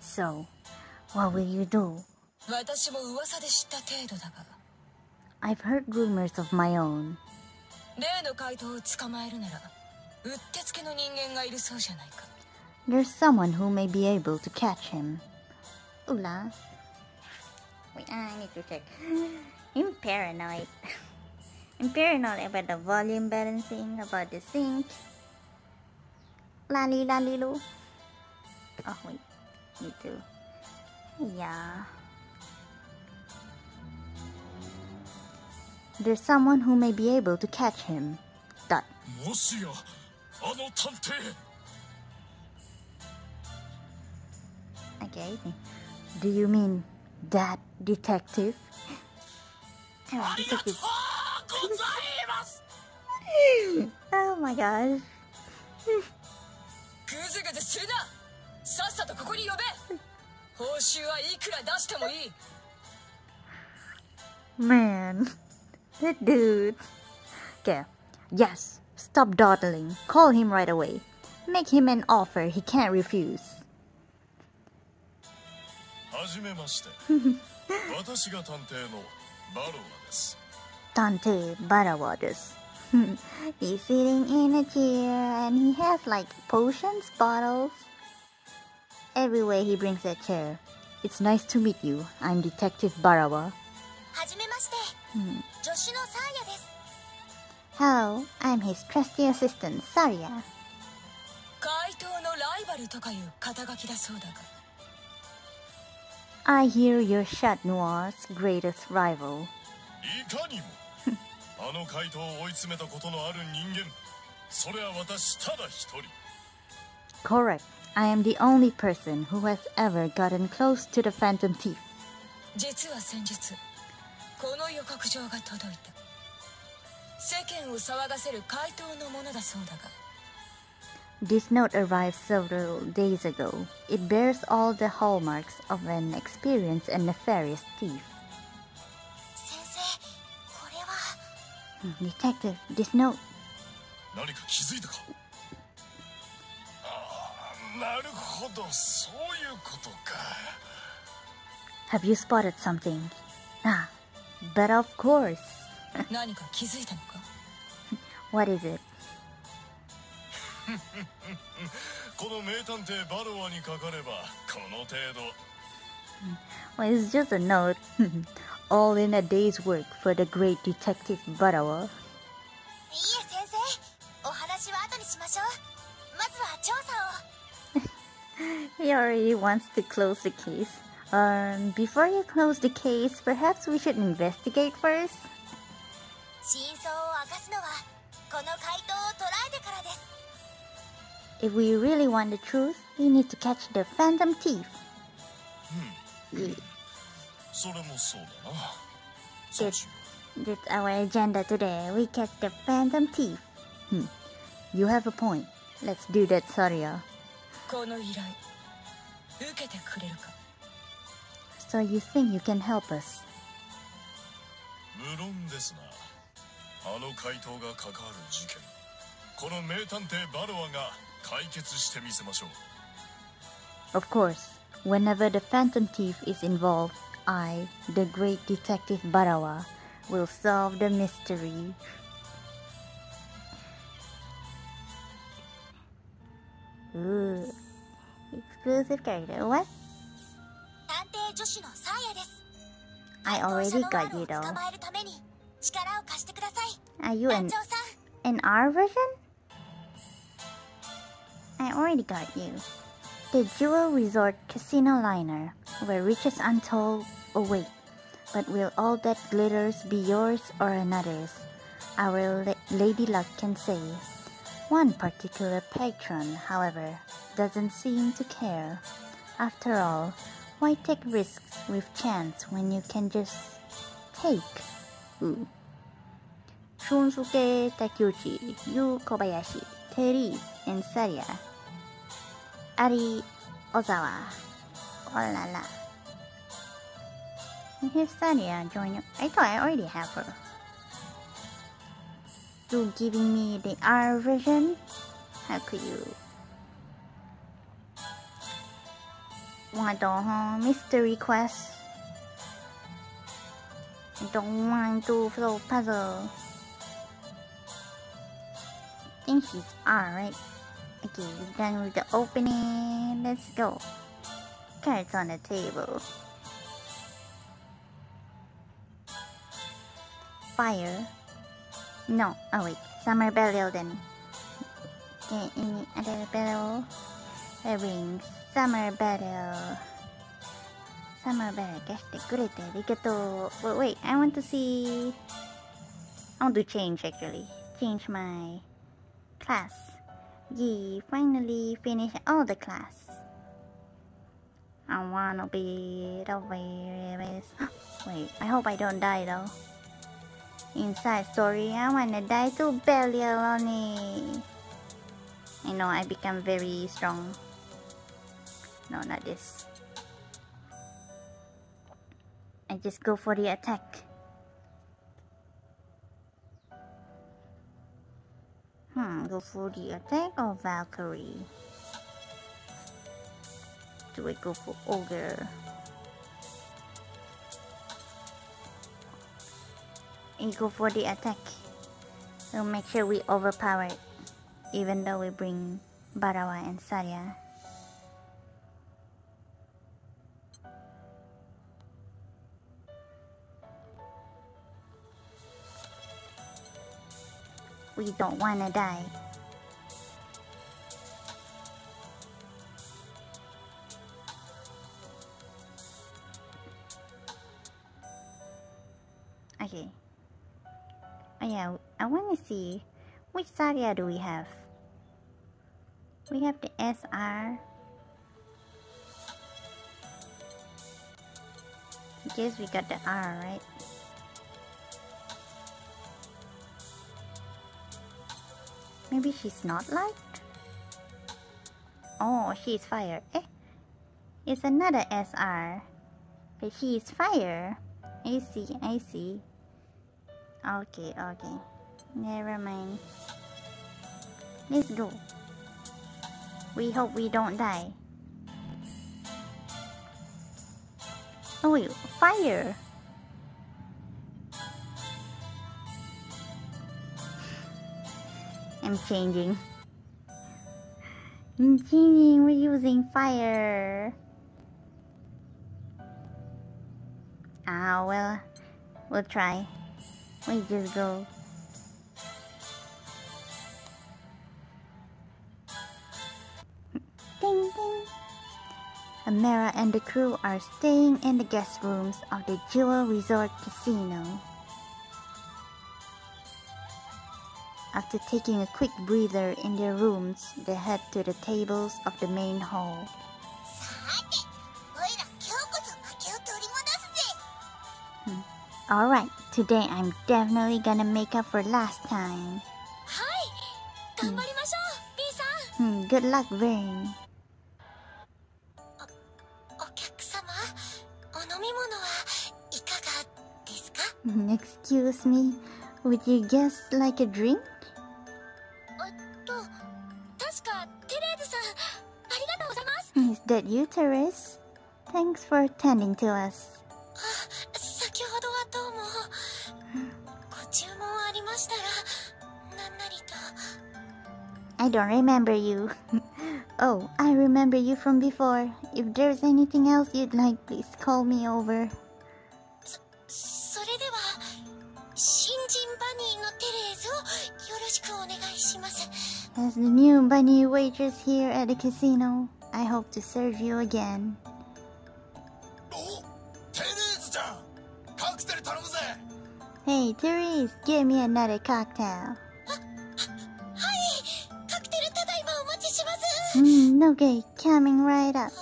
S1: So, what will you do? I've heard rumors of my own. There's someone who may be able to catch him. Ula, Wait, ah, I need to check. (laughs) I'm paranoid. (laughs) I'm paranoid about the volume balancing, about the sync. Lali lali Lu. Oh, wait. Me too. Yeah. There's someone who may be able to catch him. Dot. Okay. Do you mean that detective. Oh, detective. oh my
S4: god.
S1: Man, that dude. Okay, yes, stop dawdling. Call him right away. Make him an offer he can't refuse.
S2: はじめまして私が探偵のバロアです
S1: Dante Barawa desu. He's sitting in (laughs) (laughs) a chair and he has like potions, bottles. Everywhere he brings a chair. It's nice to meet you. I'm Detective Barawa.
S3: はじめまして、助手のサーヤです
S1: Hello, I'm his trusty assistant, Saria.
S4: 怪盗のライバルとかいう肩書きだそうだが
S1: I hear you're Chat Noir's greatest rival.
S2: いかにも(laughs) あの怪盗を追い詰めたことのある人間それは私ただ一人
S1: Correct. I am the only person who has ever gotten close to the Phantom Thief.
S4: 実は先日この予告状が届いた世間を騒がせる怪盗のものだそうだが
S1: This note arrived several days ago. It bears all the hallmarks of an experienced and nefarious thief. Hmm, detective, this note. Have you spotted something? Ah, but of course. (laughs) what is it? (laughs)
S2: この名探偵バロアにかかればこの程度
S1: Well, it's just a note. (laughs) all in a day's work for the great detective Barawa.
S3: いいえ先生お話は後にしましょうまずは調査を
S1: He (laughs) already wants to close the case. Um, before you close the case, perhaps we should investigate first.
S3: 真相を明かすのはこの怪盗を捕らえてからです
S1: if we really want the truth, we need to catch the phantom thief.
S2: Hmm. That's,
S1: that's our agenda today. We catch the phantom thief. Hmm. You have a point. Let's do that,
S4: Sarya.
S1: So you think you can help us?
S2: 無論ですな。あの回答が関わる事件。この名探偵バロアが
S1: of course, whenever the Phantom Thief is involved, I, the great detective Barawa, will solve the mystery. Ooh. Exclusive character, what? I already got you though. Are you an, an R version? I already got you. The Jewel Resort Casino Liner, where riches untold await. But will all that glitters be yours or another's? Our la- Lady Luck can say. One particular patron, however, doesn't seem to care. After all, why take risks with chance when you can just take? Ooh. Shunsuke Takeuchi, Yu Kobayashi, Teris, and Sarya. Ari Ozawa. Oh la la. And here's. I thought I already have her. You giving me the R version? How could you? Want the whole mystery quest? I don't want to solve puzzle. I think she's alright. Okay, done with the opening. Let's go. Carrots on the table. Fire. No. Oh wait. Summer burial then. Okay, any other burial? Ring. Summer burial. Summer burial. Gashite kurete. Arigato. Wait, wait. I want to see... I want to change actually. Change my class. Ye finally finish all the class. I wanna be the virus. (gasps) Wait, I hope I don't die though. Inside story, I wanna die to Belial only. I know I become very strong. No, not this. I just go for the attack. Hmm, go for the attack or Valkyrie? Do we go for Ogre? We go for the attack. We'll make sure we overpower it, even though we bring Barawa and Sarya. We don't wanna die. Okay. Oh yeah, I wanna see which Sarya do we have? We have the SR. I guess we got the R, right? Maybe she's not liked? Oh, she's fire. Eh? It's another SR. But she's fire. I see, I see. Okay, okay. Never mind. Let's go. We hope we don't die. Oh wait, fire! I'm changing. I'm changing, we're using fire. Ah, well, we'll try. We just go. Ding ding. Amara and the crew are staying in the guest rooms of the Jewel Resort Casino. After taking a quick breather in their rooms, they head to the tables of the main hall.
S3: Hmm.
S1: Alright, today I'm definitely gonna make up for last time. Hmm, good luck,
S3: Vyrn.
S1: Hmm, excuse me, would you guess like a drink?
S4: ます
S1: Is that you, Therese? Thanks for attending to us.
S3: あ先ほどはどうもご注文ありましたらなんなりと
S1: I don't remember you. oh, I remember you from before. If there's anything else you'd like, please call me over.
S3: それでは新人バニーのテレーズをよろしくお願いします
S1: As the new bunny waitress here at the casino, I hope to serve you again. Hey, Therese, give me another cocktail. Mm, okay, coming right up.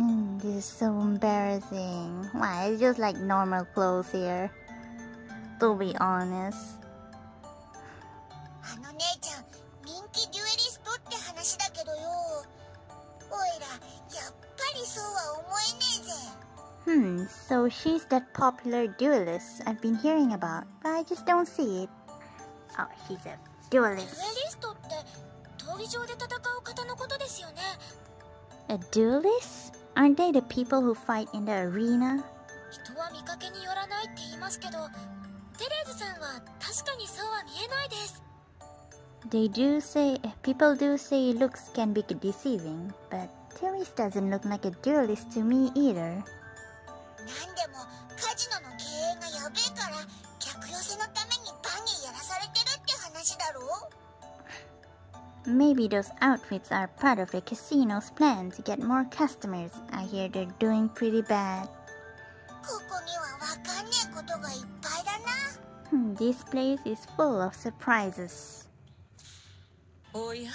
S1: Mm, this is so embarrassing. Why, it's just like normal clothes here. To be honest. Hmm, so she's that popular duelist I've been hearing about, but I just don't see it. Oh, she's a
S3: デュエ
S1: duelist.
S3: リストって闘技場で戦う方のことですよね
S1: A duelist? Aren't they the people who fight in the arena?
S3: 人は見かけによらないって言いますけどテレーズさんは確かにそうは見えないです
S1: They do say, people do say looks can be deceiving, but Therese doesn't look like a duelist to me either.
S3: なんでもカジノの経営がやべえから客寄せのためにバニーやらされてるって話だろ
S1: Maybe those outfits are part of the casino's plan to get more customers. I hear they're doing pretty bad.
S3: ここにはわかんねえことがいっぱいだな
S1: Hmm, this place is full of surprises.
S4: おや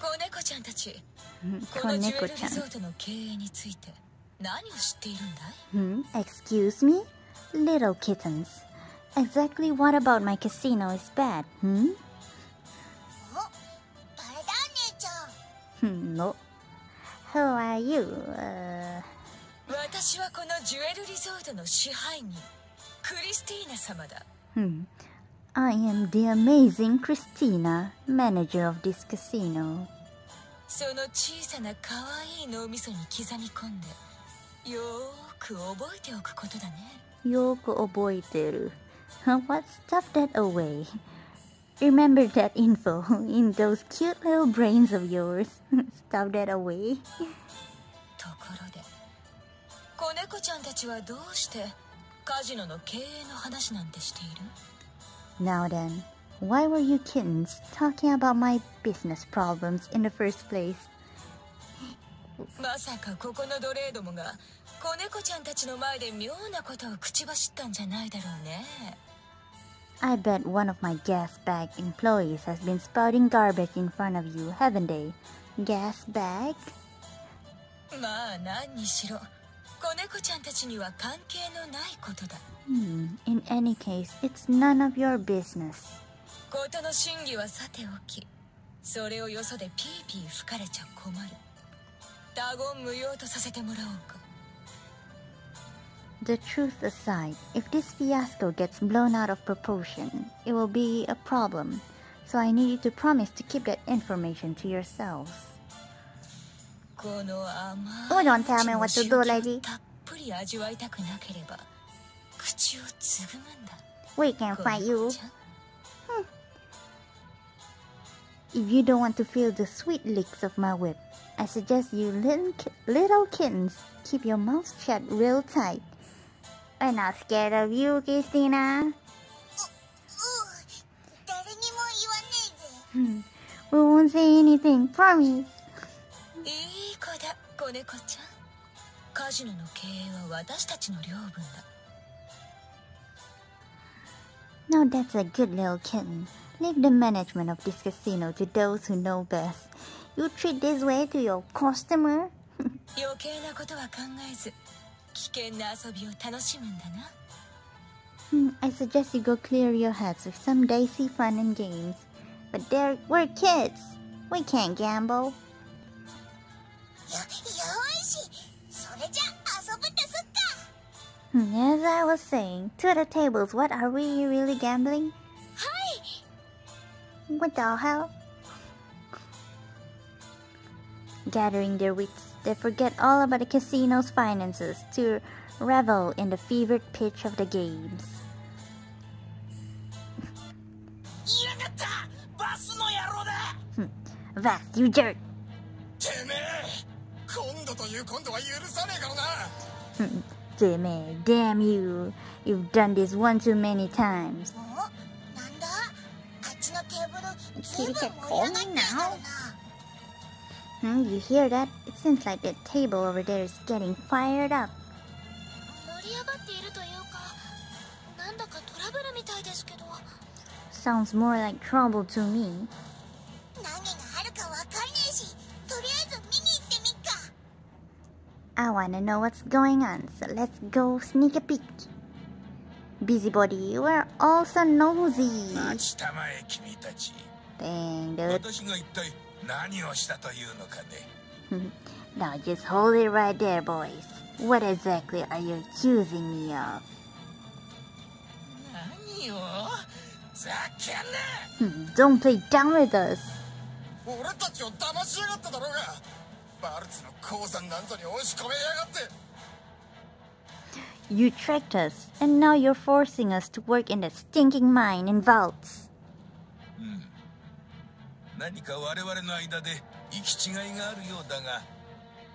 S4: 子猫ちゃんたち
S1: Hmm,
S4: このジュエルリ
S1: Koneko-chan.
S4: ゾートの経営について 何を知っているんだい
S1: Hmm, excuse me? Little kittens. Exactly what about my casino is bad, hmm?
S3: お誰だ姉ちゃん
S1: Hmm, no. Who are you? Uh,
S4: 私はこのジュエルリゾートの支配人クリスティーナ様だ
S1: Hmm. I am the amazing Christina, manager of this casino.
S4: その小さな可愛い脳みそに刻み込んで よーく覚えておくことだね
S1: Yoku oboiteru. What? Stuff that away. Remember that info in those cute little brains of yours. (laughs) Stuff that away. (laughs)
S4: ところで子猫ちゃんたちはどうしてカジノの経営の話なんてしている
S1: Now then, why were you kittens talking about my business problems in the first place?
S4: まさかここの奴隷どもが子猫ちゃんたちの前で妙なことを口走ったんじゃないだろうね
S1: I bet one of my gas bag employees has been spouting garbage in front of you, haven't they? Gas bag?
S4: まあ何にしろ子猫ちゃんたちには関係のないことだ
S1: Hmm, in any case, it's none of your business.
S4: 事の真偽はさておきそれをよそでピーピー吹かれちゃ困る 他言無用とさせてもらおうか
S1: The truth aside, if this fiasco gets blown out of proportion, it will be a problem. So I need you to promise to keep that information to yourselves.
S4: この甘
S1: Oh,
S4: い
S1: don't tell me what to do,
S4: 血の
S1: lady.
S4: たっぷり味わいたくなければ口をつぐむんだ
S1: We can
S4: 子
S1: fight
S4: 猫
S1: you.
S4: ちゃん
S1: If you don't want to feel the sweet licks of my whip, I suggest you little, ki- little kittens keep your mouth shut real tight. We're not scared of you, Christina.
S3: うう誰にも言わねえぜ
S1: We won't say anything, promise.
S4: いい子だ子猫ちゃんカジノの経営は私たちの領分だ
S1: Now that's a good little kitten. Leave the management of this casino to those who know best. You treat this way to your customer? (laughs)
S4: 余計なことは考えず危険な遊びを楽しむんだな
S1: Hmm, I suggest you go clear your heads with some dicey fun and games. But there, we're kids. We can't gamble. (laughs)
S3: よよーしそれじゃ遊ぶとすっか
S1: Hmm, As I was saying, to the tables, what are we really gambling?
S3: はい
S1: What the hell? Gathering their wits, they forget all about the casino's finances to revel in the fevered pitch of the games.
S2: hm.
S1: Vast, you jerk!
S2: hm.
S1: Damn, damn you! You've done this one too many times.
S3: Kitty cat, call me now?
S1: Hmm, you hear that? It seems like that table over there is getting fired up. Sounds more like trouble to me. I wanna know what's going on, so let's go sneak a peek. Busybody, you are also nosy. Dang, dude.
S2: 私が一体何をしたというのかね (laughs)
S1: Now just hold it right there, boys. What exactly are you accusing me of?
S2: 何をざけんな (laughs)
S1: Hmm, Don't (laughs) play dumb with us.
S2: 俺たちを騙しやがっただろうがバルツの鉱山なんぞに押し込めやがって
S1: You tricked us, and now you're forcing us to work in that stinking mine in vaults.
S2: 何か我々の間で行き違いがあるようだが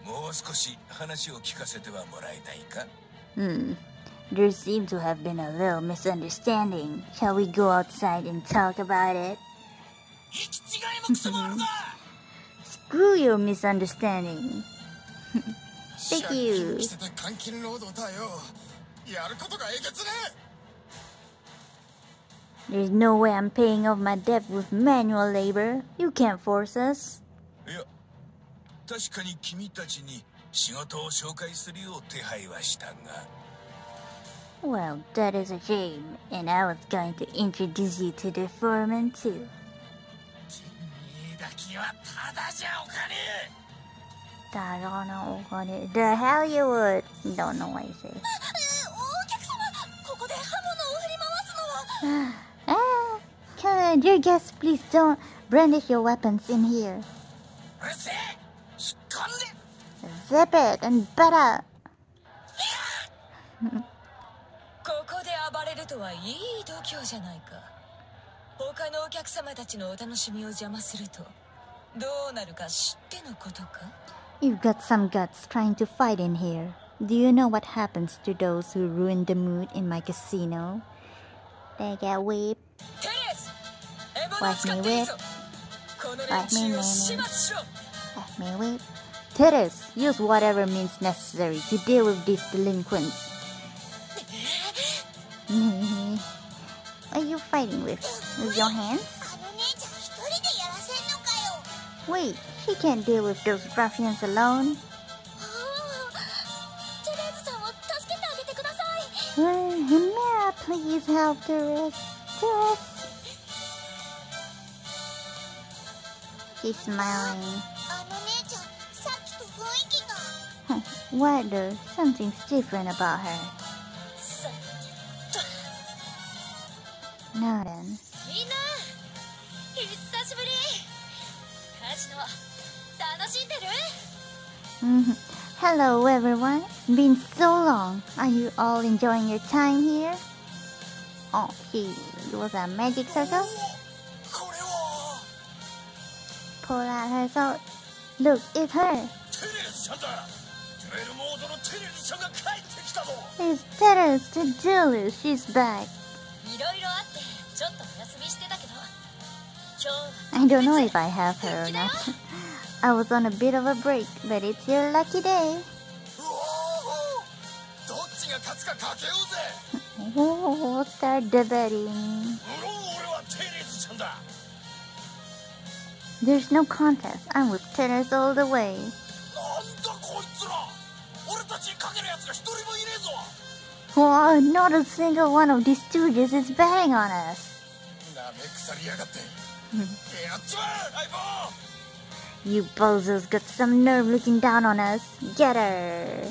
S2: もう少し話を聞かせてはもらえないか
S1: Hmm. There seemed to have been a little misunderstanding. Shall we go outside and talk about it? Screw your misunderstanding. Thank
S2: 借
S1: you. There's no way I'm paying off my debt with manual labor. You can't force us.
S2: えいや確かに君たちに仕事を紹介するよう手配はしたが
S1: Well, that is a shame, and I was going to introduce you to the foreman too.
S2: 君だけはただじゃおかねえ
S1: I don't know what it. The hell you would. Don't know what you say. dear guests, please don't brandish your weapons in here. Zip it and butt up. (laughs) You've got some guts trying to fight in here. Do you know what happens to those who ruin the mood in my casino? They get whipped.
S4: Let me whip. Let me name
S1: Let me whip. Teres, use whatever means necessary to deal with these delinquents. what (laughs) are you fighting with? With your hands? Wait, she can't deal with those ruffians alone. (gasps) Himera, please help Teres! Teres! She's smiling. (laughs) Weather, something's different about her. Now then. -hmm. Hello everyone, it's been so long. Are you all enjoying your time here? Oh, he was a magic circle? Look it's her. It's Terence to Julie. She's back. I don't know if I have her or not. I was on a bit of a break, but it's your lucky day. Oh, start debating. There's no contest. I'm with tennis all the way. Whoa, not a single one of these stooges is betting on us. you bozos got some nerve looking down on us. Get her!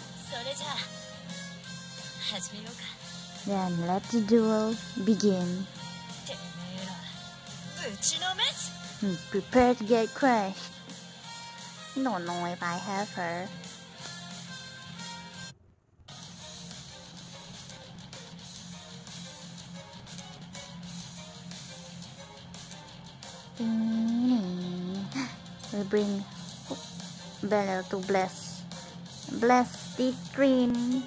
S1: Then let the duel begin. Hmm, Prepare to get crushed. I don't know if I have her. Mm-hmm. We bring Bella to bless. Bless this dream.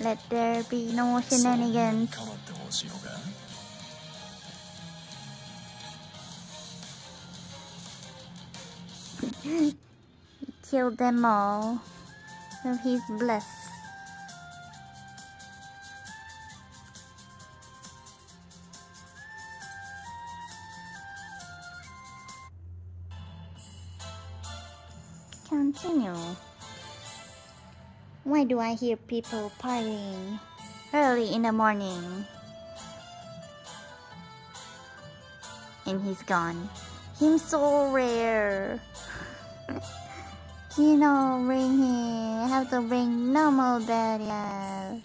S1: Let there be no shenanigans.
S2: he
S1: killed them all so he's blessed. Continue. Why do I hear people partying early in the morning? And he's gone. He's so rare. (laughs) Kino bring here. I have to bring normal barrier.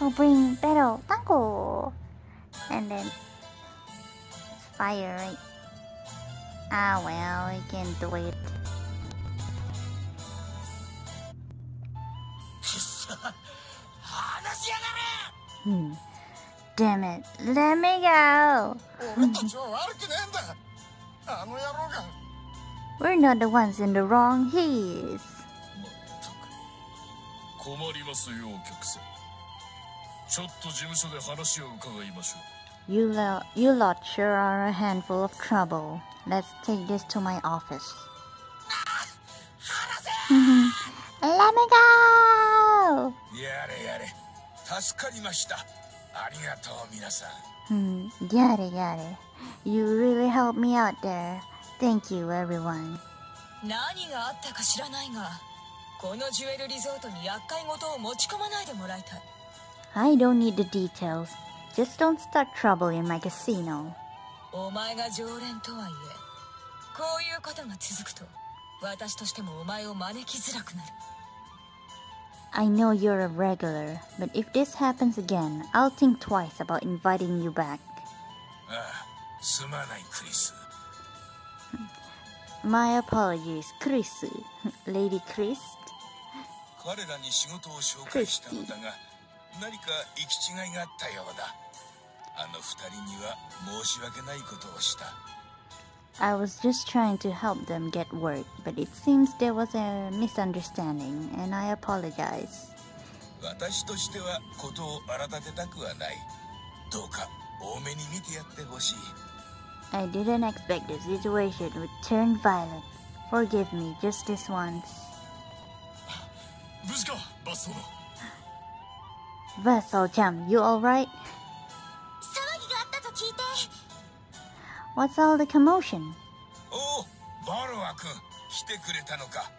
S1: I'll bring battle tango. And then fire right? Ah well, we can do it. (laughs) hmm. Damn it, let me go! (laughs) We're not the ones in the wrong, he is. You lot, you lot sure are a handful of trouble. Let's take this to my office. Mm-hmm. Let me go! Hmm, yare yare. You really helped me out there. Thank you, everyone.
S4: 何があったか知らないがこのジュエルリゾートに厄介事を持ち込まないでもらいたい
S1: I don't need the details. Just don't start trouble in my casino.
S4: お前が常連とはいえこういうことが続くと私としてもお前を招きづらくなる
S1: I know you're a regular, but if this happens again, I'll think twice about inviting you back.
S5: あ(laughs) あすまないクリス
S1: My apologies, Chris. (laughs) Lady Chris?
S5: 彼らに仕事を紹介したのだが何か行き違いがあったようだあの二人には申し訳ないことをした
S1: I was just trying to help them get work, but it seems there was a misunderstanding, and I apologize.
S5: 私としてはことを荒立てたくはないどうか多めに見てやってほしい
S1: I didn't expect the situation would turn violent. Forgive me just this once. Vessel-chan, you alright? What's all the commotion?
S5: Oh, Barawa-kun, 来てくれたのか。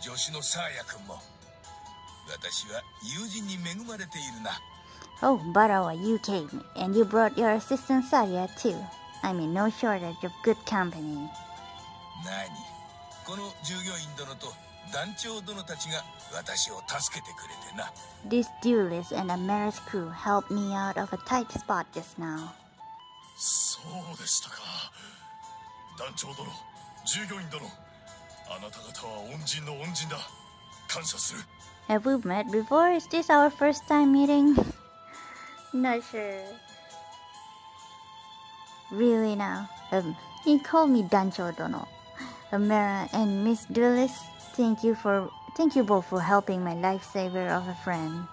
S5: 助手のサーヤ君も。私は友人に恵まれているな。
S1: Oh, Barawa, you came, and you brought your assistant Sarya too. I'm in no shortage of good company.
S5: 何この従業員殿と団長殿たちが私を助けてくれてな
S1: This duelist and a Maris crew helped me out of a tight spot just now.
S2: そうでしたか団長殿従業員殿あなた方は恩人の恩人だ感謝する
S1: Have we met before? Is this our first time meeting? (laughs) Not sure. Really now? Um, he called me Dancho Dono. Amara and Miss Duelis, thank you for thank you both for helping my lifesaver of a friend.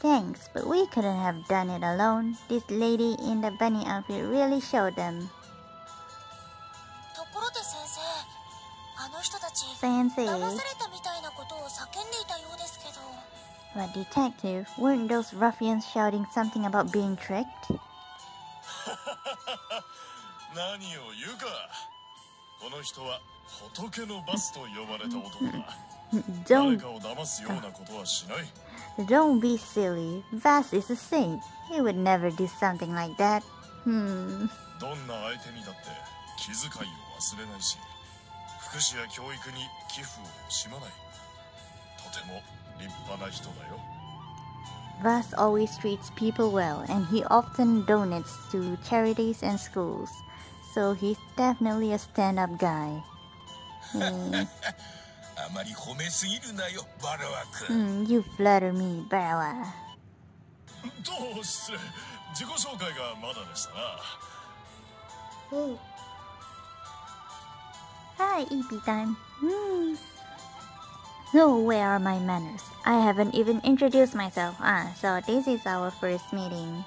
S1: Thanks, but we couldn't have done it alone. This lady in the bunny outfit really showed them. Sensei, but detective, weren't those ruffians shouting something about being tricked? (laughs)
S2: 何を言うかこの人は仏のバスと呼ばれた男だ(laughs) 誰
S1: Don't
S2: かを騙すようなことはしない
S1: don't be silly. Vass is a saint. He would never do something like that. Hmm.
S2: どんな相手にだって気遣いを忘れないし福祉や教育に寄付を惜しまないとても 立派な人だよ
S1: Vass always treats people well, and he often donates to charities and schools. So he's definitely a stand-up guy. (laughs) Hmm.
S5: あまり褒めすぎるなよバロア君、
S1: Hmm, you flatter me, Barawa.
S2: どう失礼自己紹介がまだでしたな
S1: Hi, EP time. Hmm. No, where are my manners? I haven't even introduced myself. Ah, so this is our first meeting.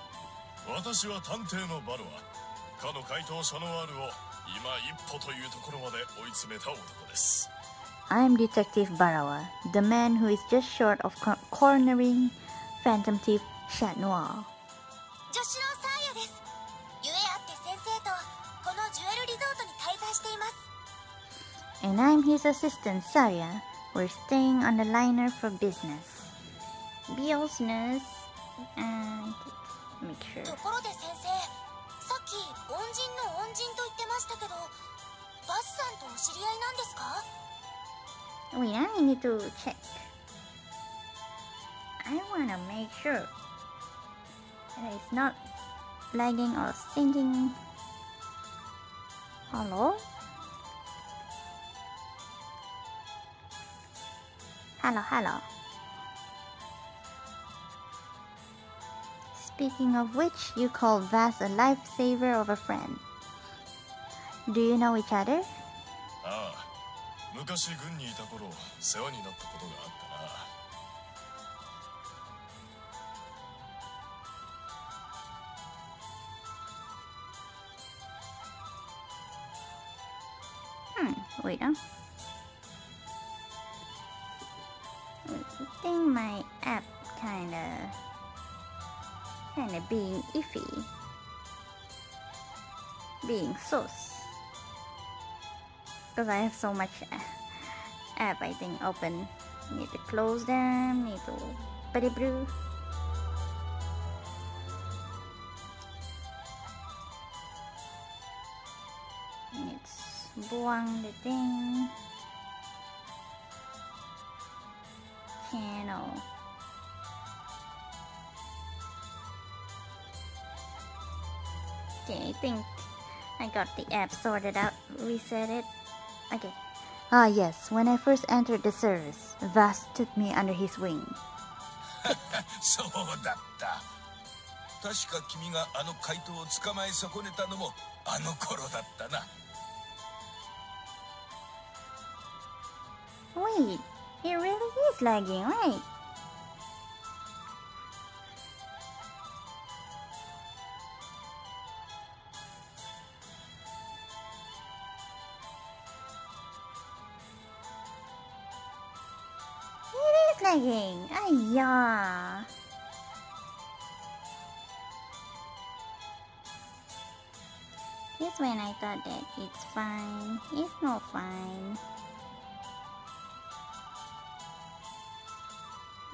S1: I'm Detective Barawa, the man who is just short of co cornering Phantom Thief Chat Noir. And I'm his assistant, Sarya. We're staying on the liner for business. Business. And make sure.
S3: ところで先生さっき恩人の恩人と言ってましたけどバスさんとお知り合いなんですか
S1: Wait, I need to check. I wanna make sure that it's not lagging or syncing. Hello? Hello, hello. Speaking of which, you call Vass a lifesaver of a friend. Do you know each other?
S2: ああ昔軍にいた頃世話になったことがあったな
S1: Hmm, wait, huh? My app kinda kinda being iffy. Being sus. Because I have so much app I think open. Need to close them, need to buddy brew. buang the thing. Channel. Okay, I think I got the app sorted out. Reset it. Okay. Ah, yes. When I first entered the service, Vast took me under his wing. (laughs)
S5: そうだった確か君があの怪盗を捕まえ損ねたのもあの頃だったな
S1: Wait, it really is lagging? It is lagging. Ayah. This when I thought that it's fine. It's not fine.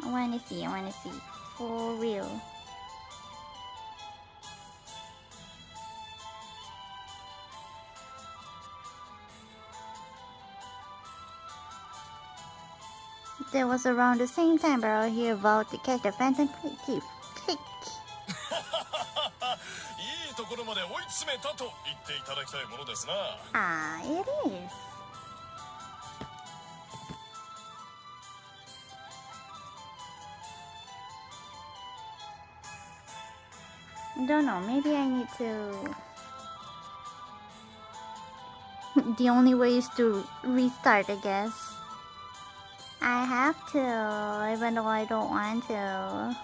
S1: I wanna see, I wanna see. For real. That was around the same time but I hear about the catch the phantom thief. Click. (laughs)
S2: いいところまで追い詰めたと言っていただきたいものですな
S1: Ah, it is. Don't know, maybe I need to. the only way is to restart, I guess. I have to, even though I don't want to.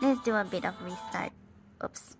S1: Let's do a bit of restart. Oops.